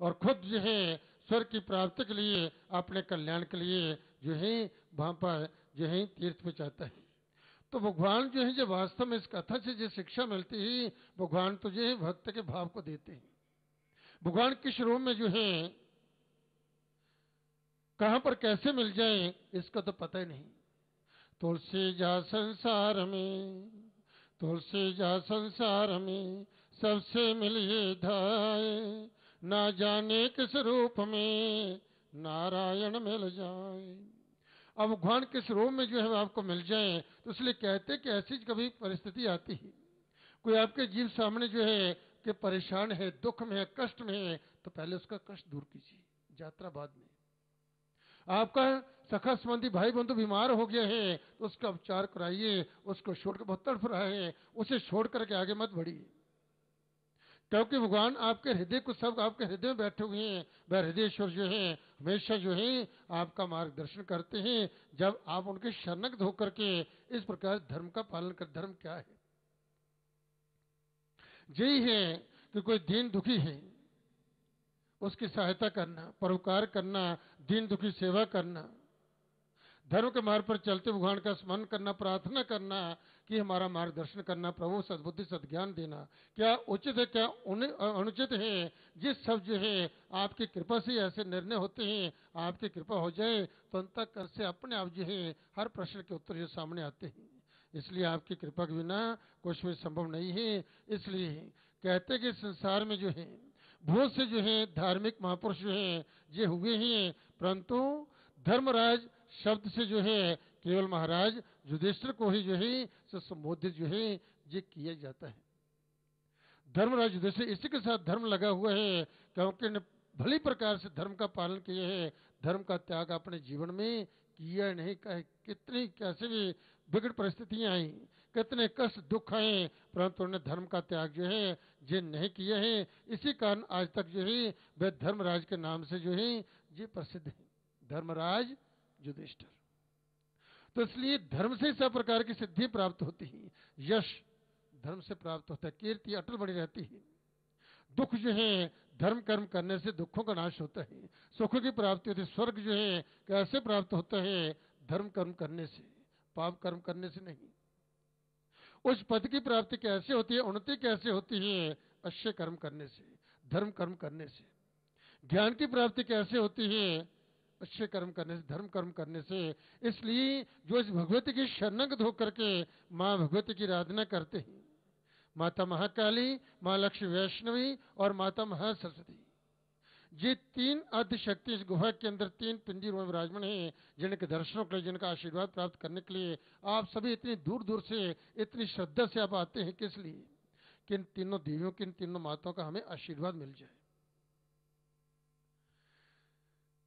और खुद जो है, स्वर्ग की प्राप्ति के लिए, अपने कल्याण के लिए जो है, वहाँ पर जो है, तीर्थ पे चाहता है। तो भगवान जो है, जब वास्तव में इस कथा से जो शिक्षा मिलती है, भगवान तो जो है, भक्त के भाव को देते हैं। भगवान किस रूप में जो है, कहाँ पर कैसे मिल जाए, इसका तो पता ही नहीं। तुलसी जा संसार में, तुलसी जा संसार में, सबसे मिलिए धाए, ना जाने किस रूप में नारायण मिल जाए। अब भगवान किस रूप में जो है आपको मिल जाए तो इसलिए कहते कि ऐसी कभी परिस्थिति आती है। कोई आपके जीव सामने जो है कि परेशान है, दुख में है, कष्ट में है तो पहले उसका कष्ट दूर कीजिए, यात्रा बाद में। आपका सखा संबंधी भाई बंधु बीमार हो गया है तो उसका उपचार कराइए, उसको छोड़कर बहुत तड़फ रहा है, उसे छोड़ करके आगे मत बढ़िए। क्योंकि भगवान आपके हृदय को सब आपके हृदय में बैठे हुए हैं, वह हृदयश्वर जो है, हमेशा जो है, आपका मार्गदर्शन करते हैं। जब आप उनके शरणक होकर के इस प्रकार धर्म का पालन कर, धर्म क्या है? यही है कि कोई दीन दुखी है, उसकी सहायता करना, परोपकार करना, दीन दुखी सेवा करना, धर्म के मार्ग पर चलते भगवान का स्मरण करना, प्रार्थना करना कि हमारा मार्गदर्शन करना, प्रभु सदबुद्धि, सदज्ञान देना। क्या उचित है, क्या अनुचित है? जिस सब जो है, आपकी कृपा से ऐसे निर्णय होते हैं, आपकी कृपा हो जाए तो अंत कर से अपने आप जो है, हर प्रश्न के उत्तर जो सामने आते हैं। इसलिए आपकी कृपा के बिना कुछ भी संभव नहीं है। इसलिए कहते कि संसार में जो है, बहुत से जो है, धार्मिक महापुरुष जो है, ये हुए हैं, परंतु धर्मराज शब्द से जो है केवल महाराज, युधिष्ठिर को ही जो है संबोधित जो है, ये किया जाता है। धर्मराज युधिष्ठिर इसी के साथ धर्म लगा हुआ है, क्योंकि भली प्रकार से धर्म का पालन किया है। धर्म का त्याग अपने जीवन में किया नहीं, कहे कितनी, कैसे भी बिगड़ परिस्थितियाँ आई, कितने कष्ट, दुख आए, परंतु उन्होंने धर्म का त्याग जो है, ये नहीं किया है। इसी कारण आज तक जो है, वे धर्मराज के नाम से जो है, ये प्रसिद्ध है। धर्मराज युधिष्ठर। तो इसलिए धर्म से सब प्रकार की सिद्धि प्राप्त होती है। यश धर्म से प्राप्त होता है, कीर्ति अटल बनी रहती है। दुख जो है, धर्म कर्म करने से दुखों का नाश होता है। सुख की प्राप्ति होती है, स्वर्ग जो है, कैसे प्राप्त होता है? धर्म कर्म करने से, पाप कर्म करने से नहीं। उस पद की प्राप्ति कैसे होती है, उन्नति कैसे होती है? अच्छे कर्म करने से, धर्म कर्म करने से। ज्ञान की प्राप्ति कैसे होती है? अच्छे कर्म करने से, धर्म कर्म करने से, इसलिए जो इस भगवती की शरणगत होकर के माँ भगवती की आराधना करते हैं। माता महाकाली, माँ लक्ष्मी वैष्णवी और माता महासरस्वती ये तीन अर्ध शक्ति इस गुफा के अंदर तीन पिंडी में विराजमान है, जिनके दर्शनों के लिए, जिनका आशीर्वाद प्राप्त करने के लिए आप सभी इतनी दूर दूर से, इतनी श्रद्धा से आप आते हैं, किस लिए? कि इन तीनों देवियों की इन तीनों माताओं का हमें आशीर्वाद मिल जाए।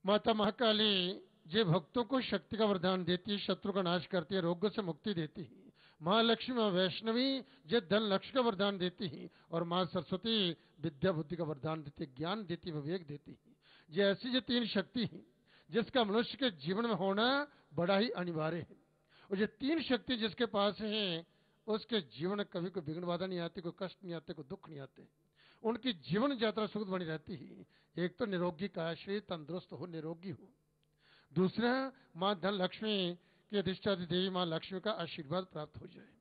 माता महाकाली जे भक्तों को शक्ति का वरदान देती है, शत्रु का नाश करती है, रोगों से मुक्ति देती है। महालक्ष्मी माँ वैष्णवी जे धन लक्ष्य का वरदान देती है और माँ सरस्वती विद्या बुद्धि का वरदान देती है, ज्ञान देती है, विवेक देती है। ये ऐसी जो तीन शक्ति है, जिसका मनुष्य के जीवन में होना बड़ा ही अनिवार्य है। और ये तीन शक्ति जिसके पास है, उसके जीवन में कभी कोई बिगड़ बाधा नहीं आती, कोई कष्ट नहीं आते, कोई दुख नहीं आते। उनकी जीवन यात्रा सुख बनी रहती है। एक तो निरोगी का शरीर तंदुरुस्त हो, निरोगी हो। दूसरा, माँ धन लक्ष्मी की अधिष्ठाती देवी माँ लक्ष्मी का आशीर्वाद प्राप्त हो जाए।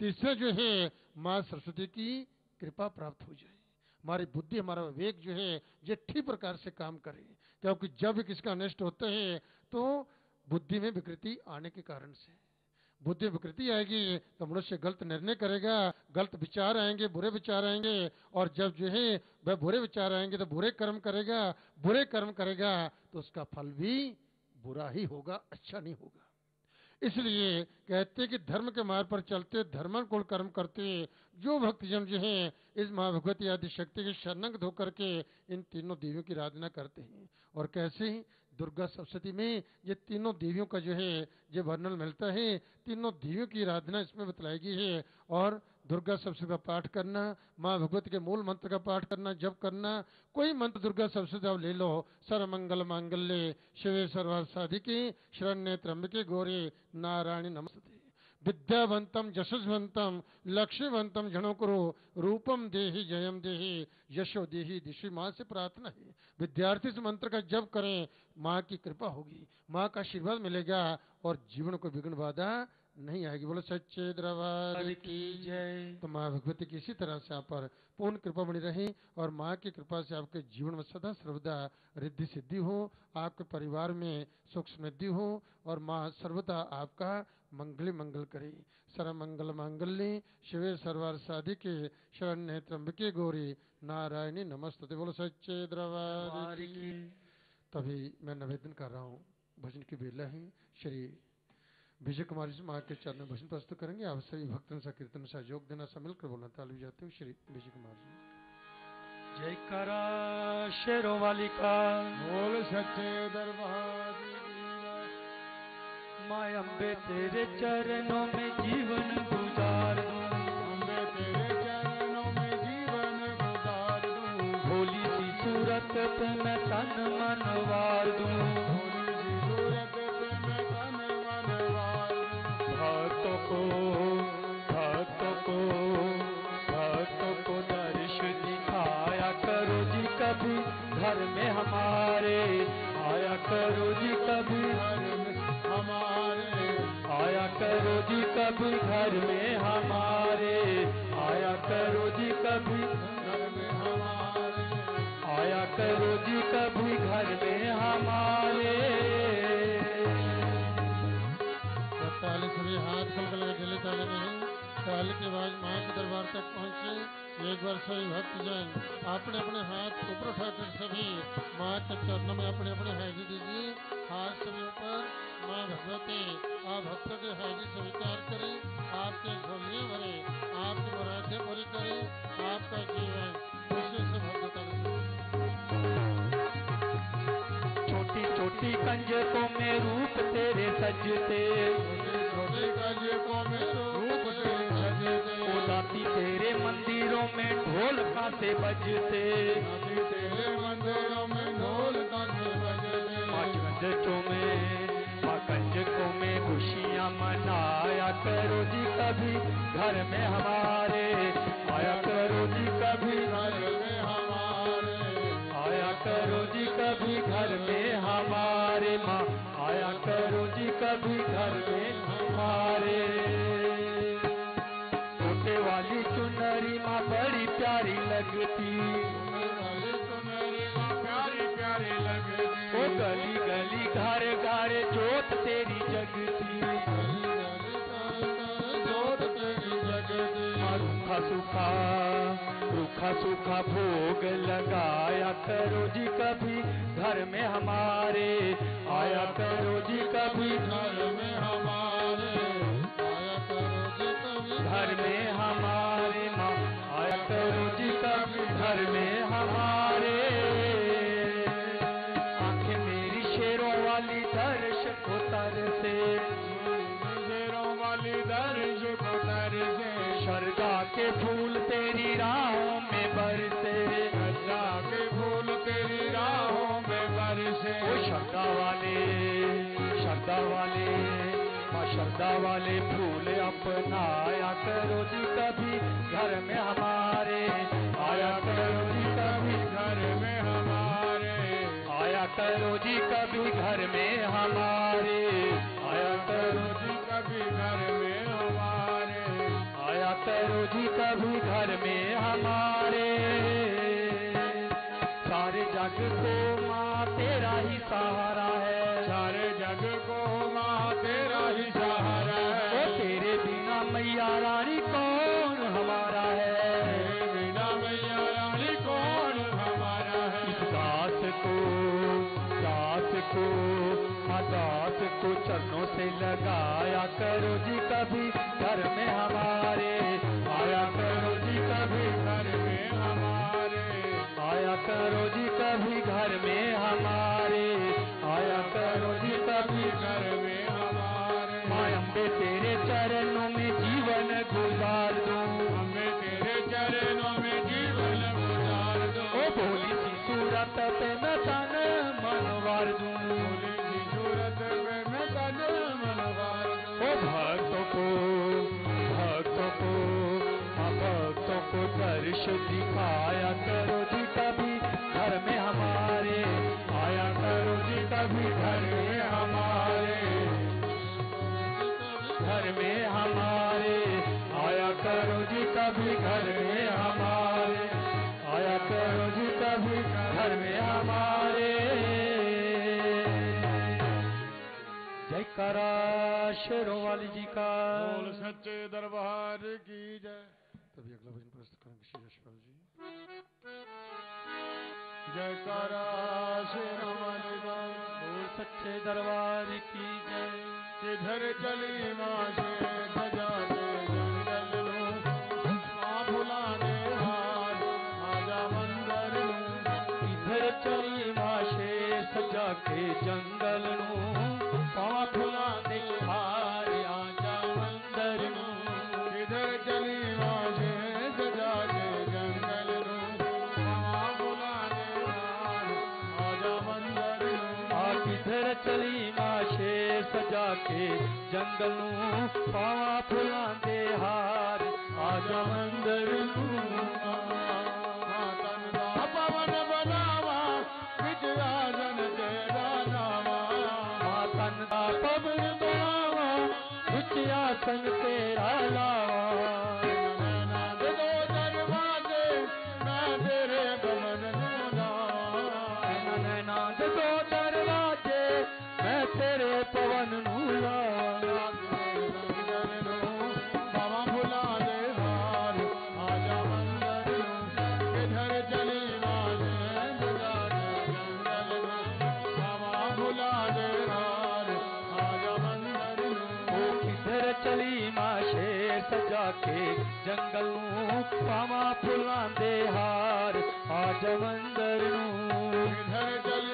तीसरा जो है, माँ सरस्वती की कृपा प्राप्त हो जाए। हमारी बुद्धि, हमारा विवेक जो है ये ठीक प्रकार से काम करे। क्योंकि जब किसका अनिष्ट होता है तो बुद्धि में विकृति आने के कारण से। बुद्धि विकृति आएगी तो मनुष्य गलत निर्णय करेगा, गलत विचार आएँगे, बुरे विचार आएँगे, और जब जो है वह बुरे विचार आएँगे तो बुरे कर्म करेगा, बुरे कर्म करेगा तो उसका फल भी बुरा ही होगा अच्छा नहीं होगा। इसलिए कहते कि धर्म के मार्ग पर चलते धर्म को कर्म करते, जो भक्तजन जो है, इस माँ भगवती आदि शक्ति के शरणंग धोकर के इन तीनों देवियों की आराधना करते हैं। और कैसे दुर्गा सप्तती में ये तीनों देवियों का जो है, ये वर्णन मिलता है। तीनों देवियों की आराधना इसमें बतलाई गई है। और दुर्गा सप्तती का पाठ करना, माँ भगवती के मूल मंत्र का पाठ करना जब करना, कोई मंत्र दुर्गा सप्तती आप ले लो। सर मंगल मांगल्य, शिव सर्वार साधिके शरण्य त्रम्बके गौरी, नारायणी नमस्ते। विद्यावंतम, यशस्वंतम लक्ष्मीवंतम जनो करो रूपम देही, जयम देही, यशो देही, दिशि माँ से प्रार्थना है। विद्यार्थी इस मंत्र का जप करें, माँ की कृपा होगी। माँ का आशीर्वाद मिलेगा और जीवन को विघ्न बाधा नहीं आएगी। बोलो सच्चे दरबार की जय। तो माँ भगवती की इसी तरह से आप पर पूर्ण कृपा बनी रहे और माँ की कृपा से आपके जीवन में सदा सर्वदा रिद्धि सिद्धि हो आपके परिवार में सुख समृद्धि हो और माँ सर्वदा आपका मंगल मंगल करे। सर्व मंगल मांगल्य शिवे सर्वार साधिके शरण्य त्र्यंबके गौरी नारायणी नमस्ते बोलो सच्चे की। तभी मैं निवेदन कर रहा हूँ भजन की बेला है श्री विजय कुमार जी माँ के चरण भजन प्रस्तुत करेंगे। आप सभी भक्तों से कीर्तन में सहयोग देना सम्मिल कर बोलना ताली जाते हुए श्री विजय कुमार जी। जय करा शेरों वाली का बोल सच्चे दरबार। माँ अम्बे तेरे चरणों में जीवन गुजार। दूँ अम्बे तेरे चरणों में जीवन गुजार। दूँ भोली सी सूरत पे मैं तन मन वार दूँ। करो जी कभी हमारे। आया करो जी कभी घर में हमारे। आया करो जी कभी घर में हमारे। आया करो जी कभी घर में हमारे। हाथ खोल कर ढीले नहीं ताली की आवाज़ माँ के दरबार तक पहुँचे एक बार सभी भक्तजन अपने अपने हाथ ऊपर उठाकर सभी माँ के चरणों में अपने अपने हाजिरी दीजिए। हाथ सभी ऊपर माँ भगवती आप भक्तों के हाजिरी स्वीकार करें आपके झोलियाँ भरे आपकी मुरादें पूरी करें आपका जीवन खुशी से भव्यता से छोटी छोटी कंजकों में रूप तेरे सजते। छोटे छोटे मंदिरों में ढोल कासे बजते। मंदिरों में ढोल कासे बजते में पंजकों में खुशियाँ मनाया करो जी कभी घर में हमारे। आया करो जी कभी घर में हमारे आया करो जी कभी घर में हमारे माँ। आया करो जी कभी घर में घर घर जोत तेरी जगती सूखा रूखा सूखा भोग लगाया करो जी कभी घर में हमारे। आया करो जी कभी घर में हमारे। घर में हमारे माँ, आया करो जी कभी घर में जी का करा शेरों वाली जी का। बोल सच्चे दरबार की जय। तभी अगला भजन प्रस्तुत करेंगे श्री यशपाल जी। जय करा शेरों वाली का। बोल सच्चे दरबार की जय। किधर चली माँ सजा दे जंगल। माँ भुला दे हार आजा मंदिर। किधर चली माशे सजा के जंगल। लूँ பாடும் பாவா राखे जंगल पावा फुला हार आ जवंदर जल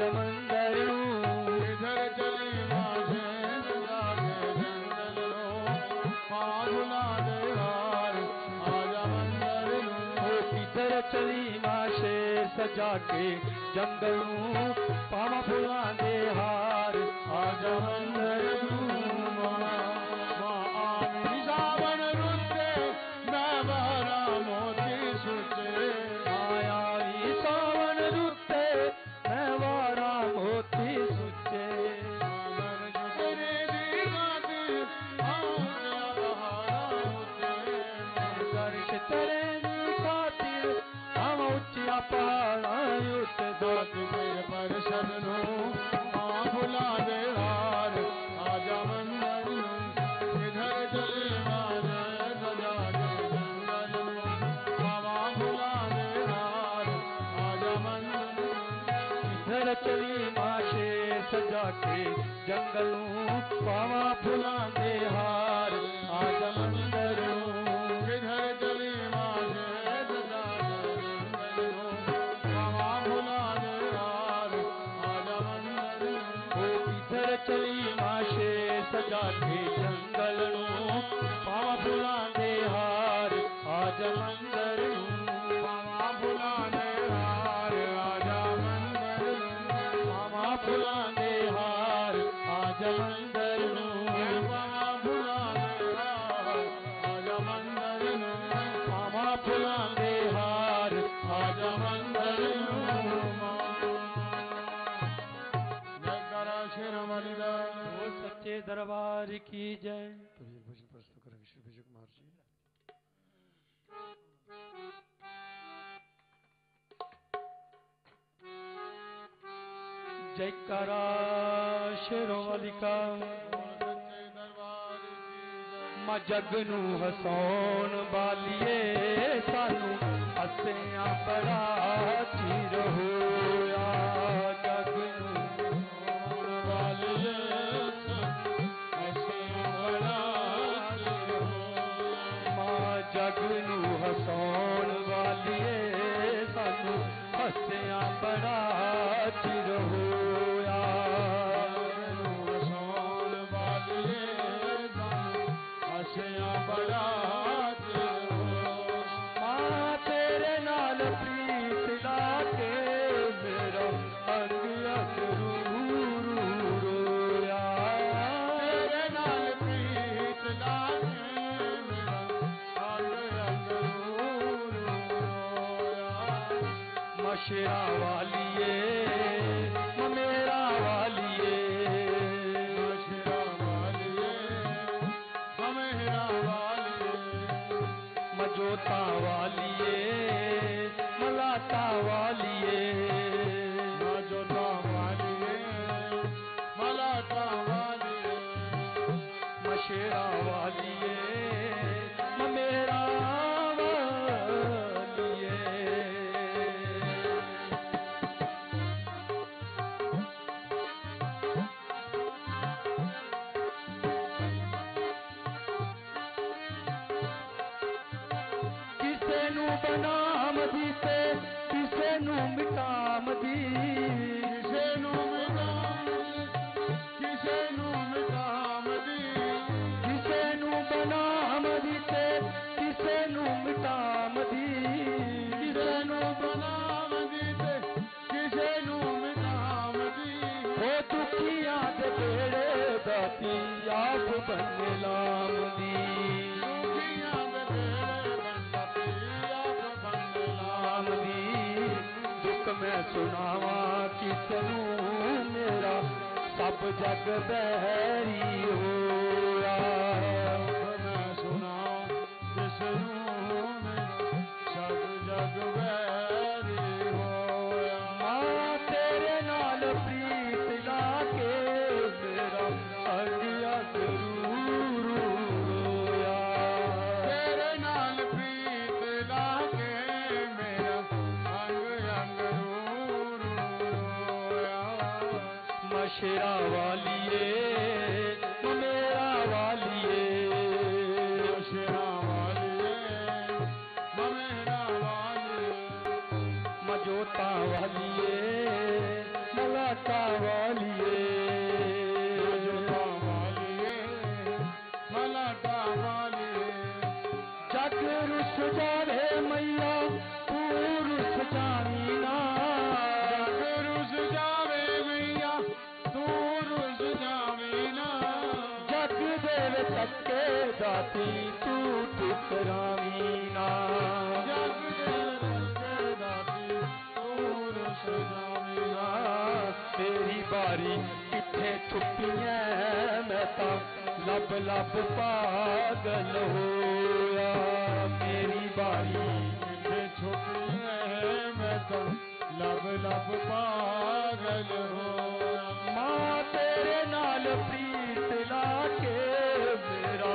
चले माधे जाके जंगलों माधुला देवार आजा मंदरों इधर चली माशे सजा के जंगलों पामा देहार परो मां भुला सजा जंगलू बाबा इधर चली माशे सजा भुला की जय तो ये प्रस्तुत करेंगे श्री विजय कुमार जी। जयकारा शेरों वाली का माँ जगनू हसौन बालिए सानू हसिया बड़ा चीर हो श्याम ਕਿਸੇ ਨੂੰ ਬਨਾਮ ਦੀ ਤੇ ਕਿਸੇ ਨੂੰ ਮਿਟਾਮ ਦੀ ਕਿਸੇ ਨੂੰ ਮਿਟਾਮ ਦੀ ਕਿਸੇ ਨੂੰ ਮਿਟਾਮ ਦੀ ਕਿਸੇ ਨੂੰ ਬਨਾਮ ਦੀ ਤੇ ਕਿਸੇ ਨੂੰ ਮਿਟਾਮ ਦੀ ਕਿਸੇ ਨੂੰ ਬਨਾਮ ਦੀ ਤੇ ਕਿਸੇ ਨੂੰ ਮਿਟਾਮ ਦੀ ਹੋ ਦੁਖੀਆਂ ਦੇ ਵੇੜੇ ਦਾ ਪੀਆ ਸੁਭਨ ਲਾ मैं सुनावा किसनू मेरा सब जग बहरी हो। बारी किथे छुपिया मैं तो लब लब पागल होया। मेरी बारी छुप छुपिया मैं तो लब लब पागल हो माँ तेरे नाल प्रीत लाके मेरा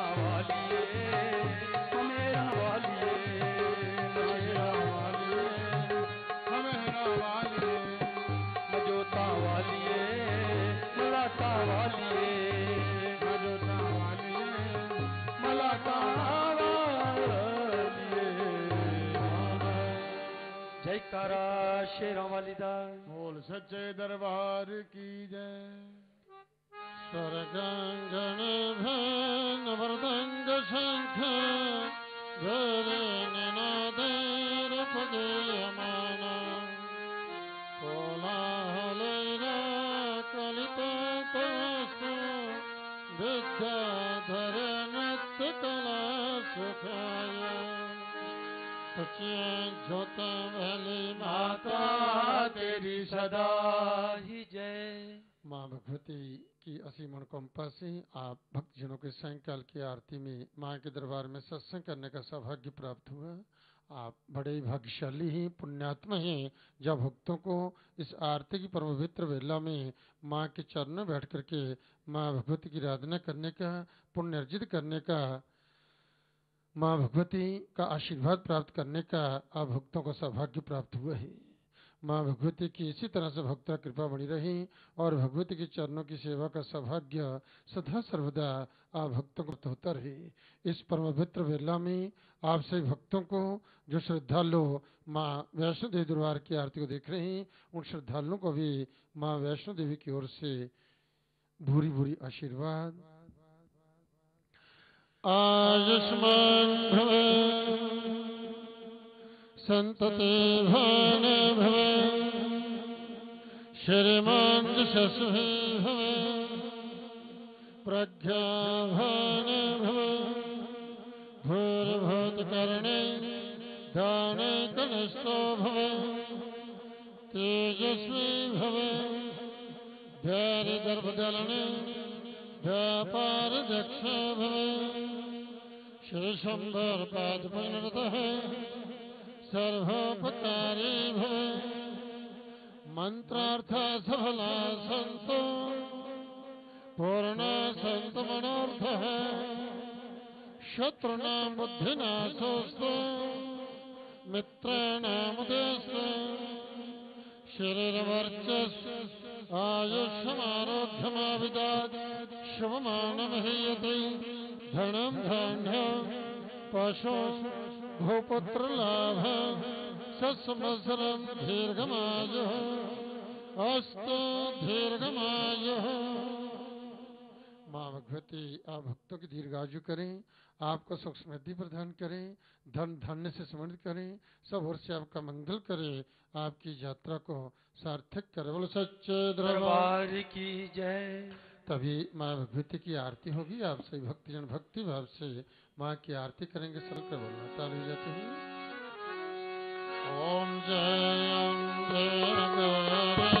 शेरों वाली दास बोल सच्चे दरबार की जय। स्वर सदा ही जय। माँ भगवती की असी मनोकंपा से आप भक्त जनों के सायकाल की आरती में माँ के दरबार में सत्संग करने का सौभाग्य प्राप्त हुआ। आप बड़े ही भाग्यशाली हैं, पुण्यात्मा हैं। जब भक्तों को इस आरती की परमवित्र वेला में माँ के चरण में बैठ करके माँ भगवती की आराधना करने का, पुण्य अर्जित करने का, माँ भगवती का आशीर्वाद प्राप्त करने का आप भक्तों को सौभाग्य प्राप्त हुआ है। माँ भगवती की इसी तरह से भक्ता कृपा बनी रही और भगवती के चरणों की सेवा का सौभाग्य सदा सर्वदा आप भक्तों को होता रहे। इस परम पवित्र वेला में आप सभी भक्तों को जो श्रद्धालु माँ वैष्णो देवी दरबार की आरती को देख रहे हैं, उन श्रद्धालुओं को भी माँ वैष्णो देवी की ओर से भूरी भूरी आशीर्वाद आयुष्मान भव संतते भान भव श्रीमान शस्वे भव प्रज्ञाभान भव, भूर्भूत करणे, दान कनिष्ठो भवे, तेजस्वी भव धैर्य गर्भदलने व्यापार दक्ष भव। है। सर्वोपकारी भव। मंत्रार्थ सफला संतो पूर्ण संत मनोर्थ शत्रुना बुद्धिनाशोस्त मित्राणामुदेश शरीरवर्चस् आयुष्यमारोग्यमाविदात्। शुभमानमहीयते। धनम धन्य पशु भूपुत्र लाभ दीर्घमायुः अस्त दीर्घमाज माँ भगवती आप भक्तों की दीर्घायु करें आपको सुख समृद्धि प्रदान करें धन धन्य से समृद्ध करें सब और से आपका मंगल करें आपकी यात्रा को सार्थक करें। बोलो सच्चे दरबार। की जय। तभी माँ भगवती की आरती होगी आप सभी भक्तिजन भक्ति भाव से माँ की आरती करेंगे सर के बोलना चालू हो जाते हैं। ओम जय ओम जय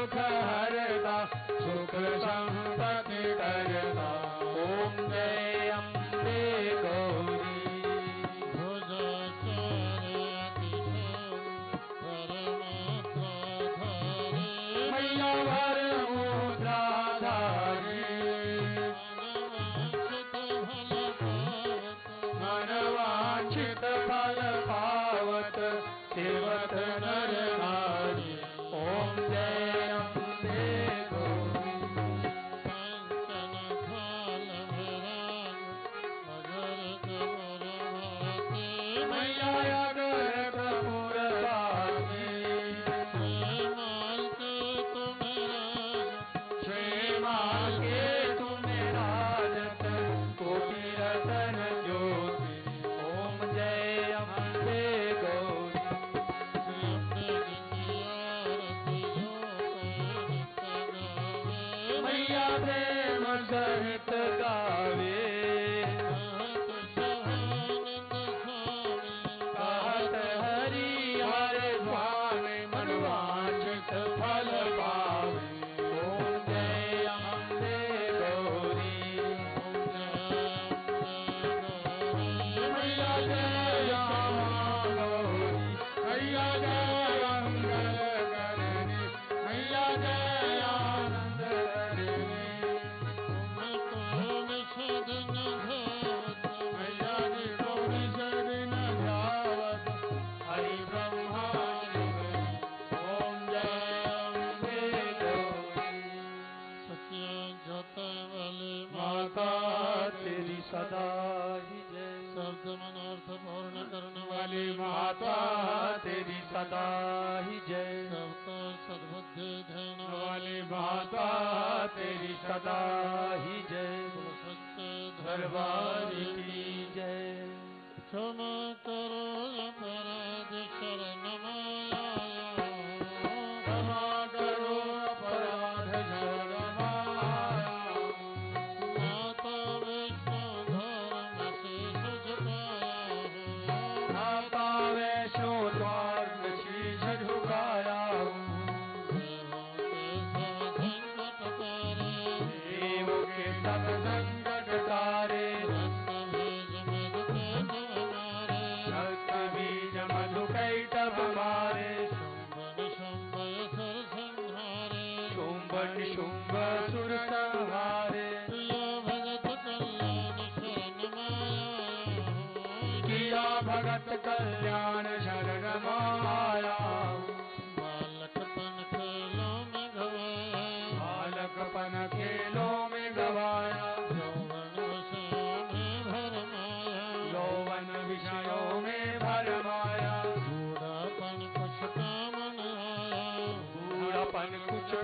दुख हरता सुख सुखल राजा प्रेम गावे सदा ही जय। सर्वमनर्थ पूर्ण करने वाली माता तेरी सदा ही जय। सबका सद्बुद्धि देने वाली माता तेरी सदा ही जय। सत्य दरबारी की जय। क्षमा करो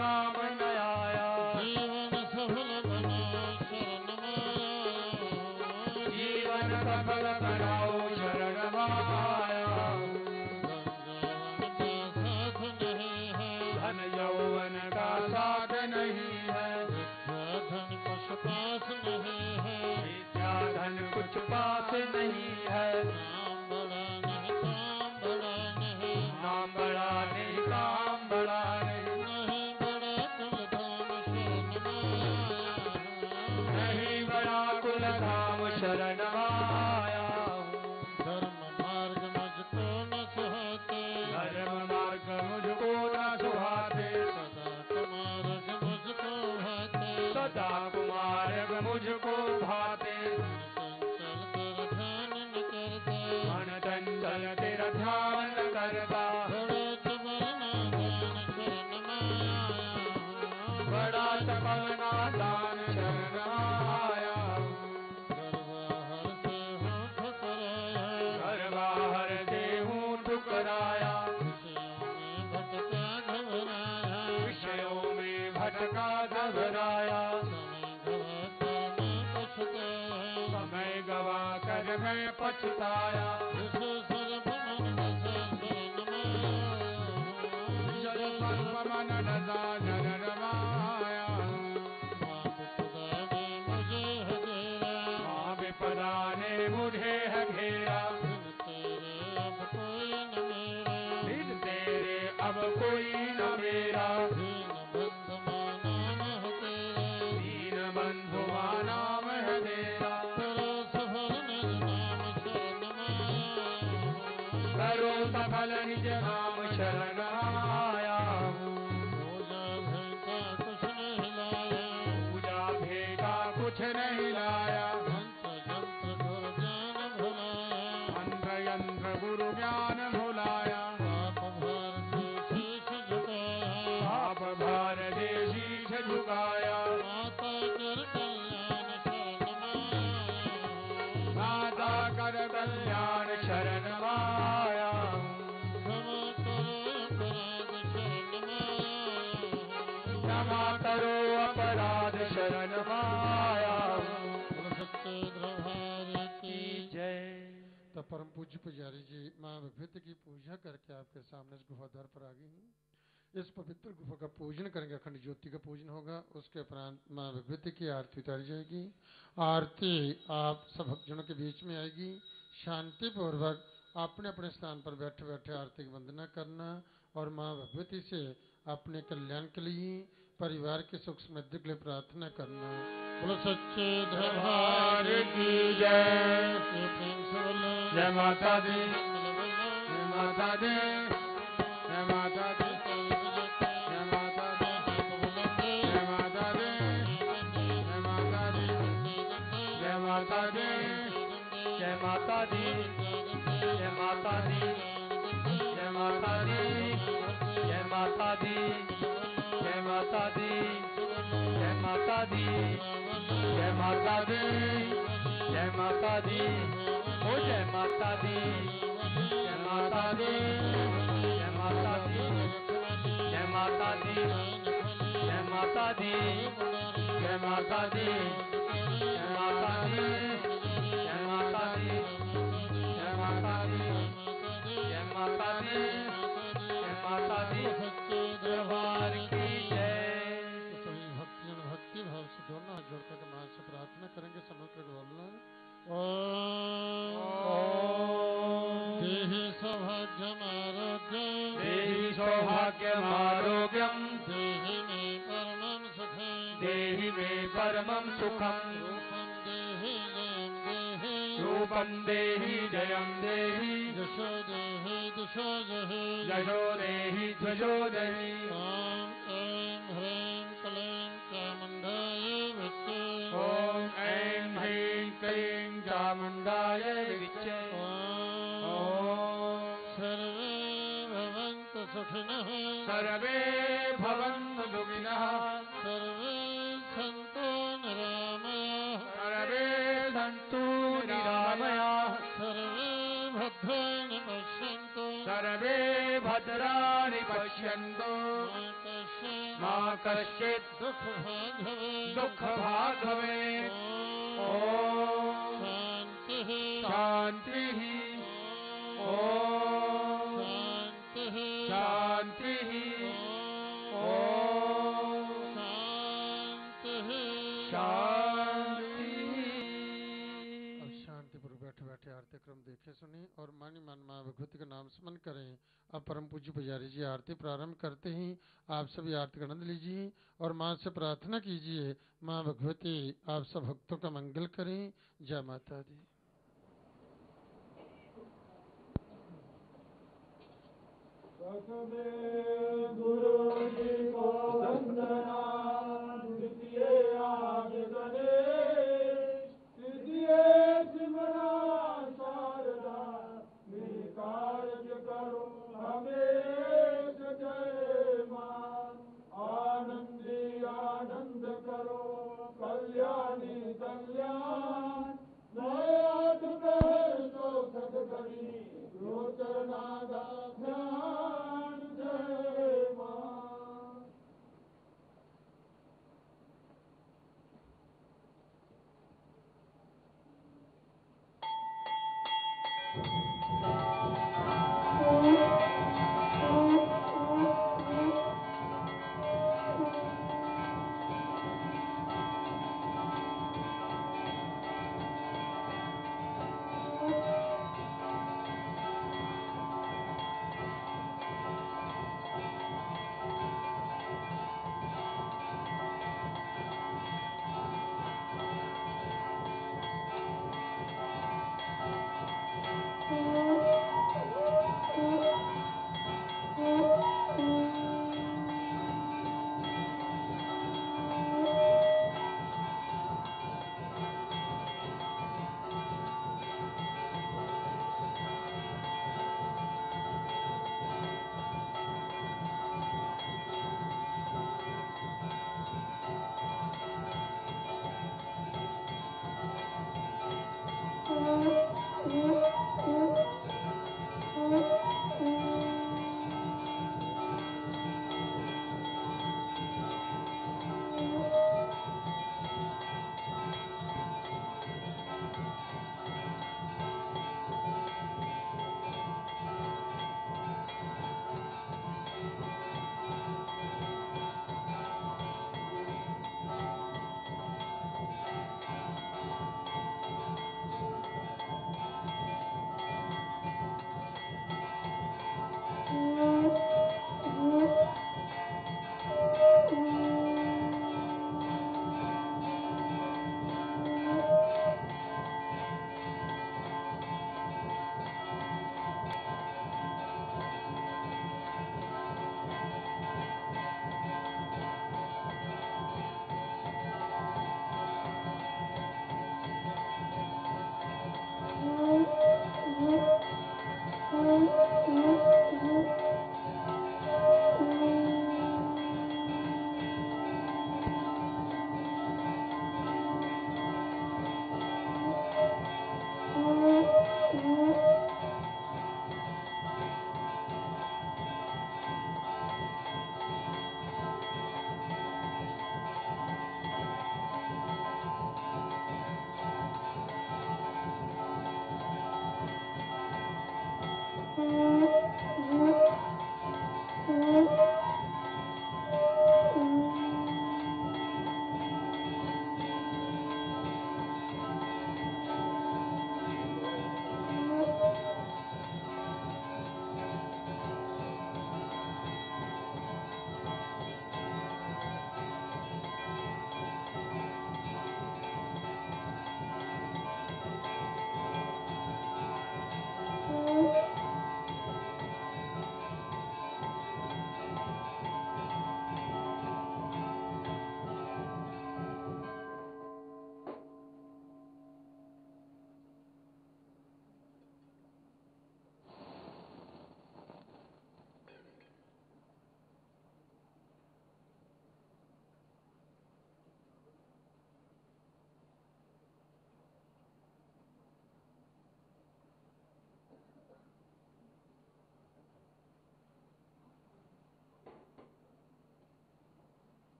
Rama माता कुमार मुझको भाते। चिताया माँ भगवती की पूजा करके आपके सामने इस गुफा द्वार पर आ गई हूँ। इस पवित्र गुफा का पूजन करेंगे, अखंड ज्योति का पूजन होगा, उसके उपरांत माँ भगवती की आरती उतारी जाएगी। आरती आप सब भक्तजनों के बीच में आएगी। शांति पूर्वक अपने अपने स्थान पर बैठे बैठे आरती की वंदना करना और माँ भगवती से अपने कल्याण के लिए परिवार के सुख समृद्धि के लिए प्रार्थना करना। बोलो सच्चे दरबार की जय। जय माता दी। जय माता दी। जय माता दी। दी। जय माता दी। ओ जय माता दी। जय माता दी। जय माता दी। जय माता दी। जय माता दी। जय माता दी। देहि सौभाग्यमारोग्यं देहि सौभाग्यमारोग्यम् देहि मे परमं सुखं देहि मे परमं सुखम् देहि जयं देहि रूपं देहि जयं देहि। यशो देहि दिशो जहि। यशो देहि ध्वजो देहि कश्चि दुख भागवे दुख भागवे ओम शांति ही। शांति ही। ओम देखे सुनी और मानी मन माँ भगवती का नाम स्मरण करें। अब परम पूज्य पुजारी जी, आरती प्रारंभ करते ही। आप सभी आरती आनंद लीजिए और माँ से प्रार्थना कीजिए माँ भगवती आप सब भक्तों का मंगल करें। जय माता दी। जी रोचनादाभ्या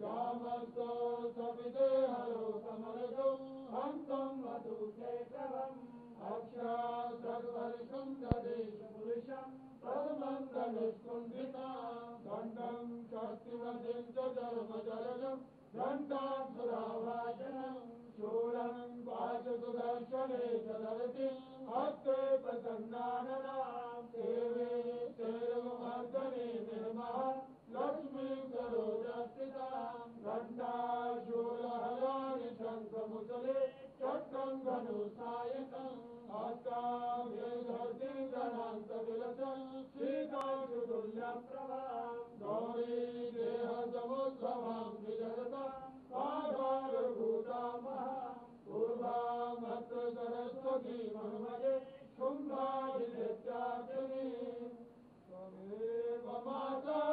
यामस्तो सविदे हरो हन्तं मधुके प्रभम् अक्षासर्वर्षं ददेश पुरुषं पद्मन्दनिष्कुण्डितां दण्डं शक्तिमतिं च हस्ते प्रसन्नाननां। लक्ष्मी सरोजस्थितां घण्टाशूलहराणि शङ्खमुसले चक्रं धनुसायकम् हस्ताभ्यधर्ति गणान्तविलसन् गौरी देहसमुद्भवां विजगता आधारभूता पूर्वामत्र सरस्वती मन्मये शुम्भादित्याग्नि त्वमेव माता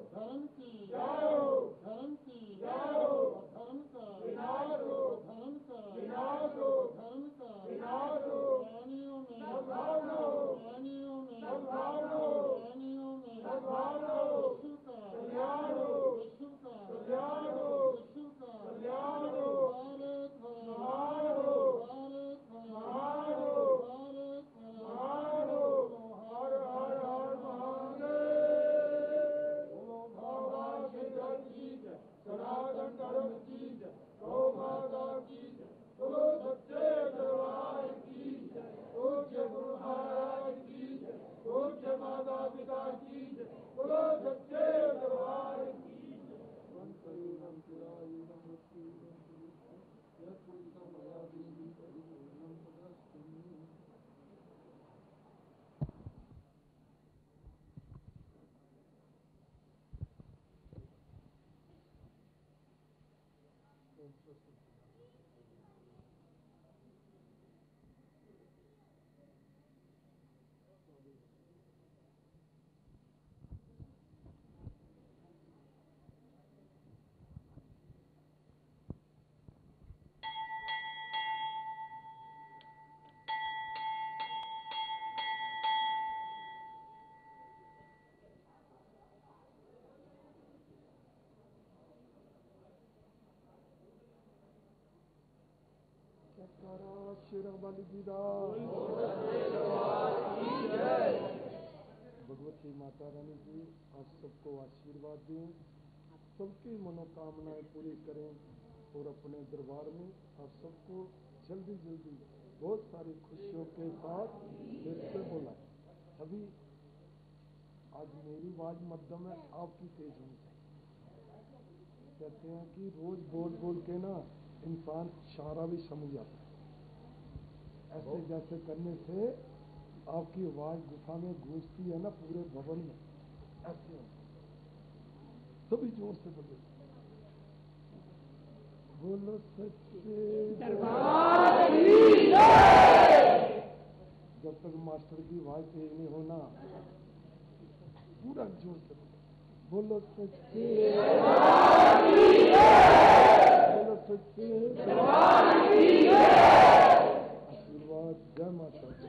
धर्म की जय हो धर्म की जय हो धर्म का विनाश हो धर्म का विनाश हो धर्म का विनाश हो प्राणियों में सद्भावना हो प्राणियों में सद्भावना हो प्राणियों में सद्भावना हो विश्व का कल्याण हो विश्व का कल्याण हो विश्व का कल्याण हो भारत है महान हो भारत है महान हो भारत है महान हो हर हर हर महादेव बोलो भगवान शिव की जय सनातन धर्म की जय गौ माता की जय बोलो सच्चे दरबार की जय पूज्य गुरु महाराज की जय पूज्य माता पिता की जय बोलो सच्चे दरबार की जय भगवती माता रानी जी, आप सबको आशीर्वाद दें। सबकी मनोकामनाएँ पूरी करें और अपने दरबार में आप सबको जल्दी जल्दी बहुत सारी खुशियों के साथ फिर से बोला अभी आज मेरी आवाज़ मध्यम है, आपकी तेज होनी चाहिए। कहते हैं कि रोज बोल बोल के ना इंसान इशारा भी समझ जाता है। ऐसे जैसे करने से आपकी आवाज़ गुफा में गूंजती है ना पूरे भवन में। ऐसे सभी ज़ोर से बोले। बोलो, सच्चे जब तक मास्टर की आवाज़ तेज नहीं होना, पूरा ज़ोर से बोलो। बोलो, सच्चे बोलो, सच्चे God, that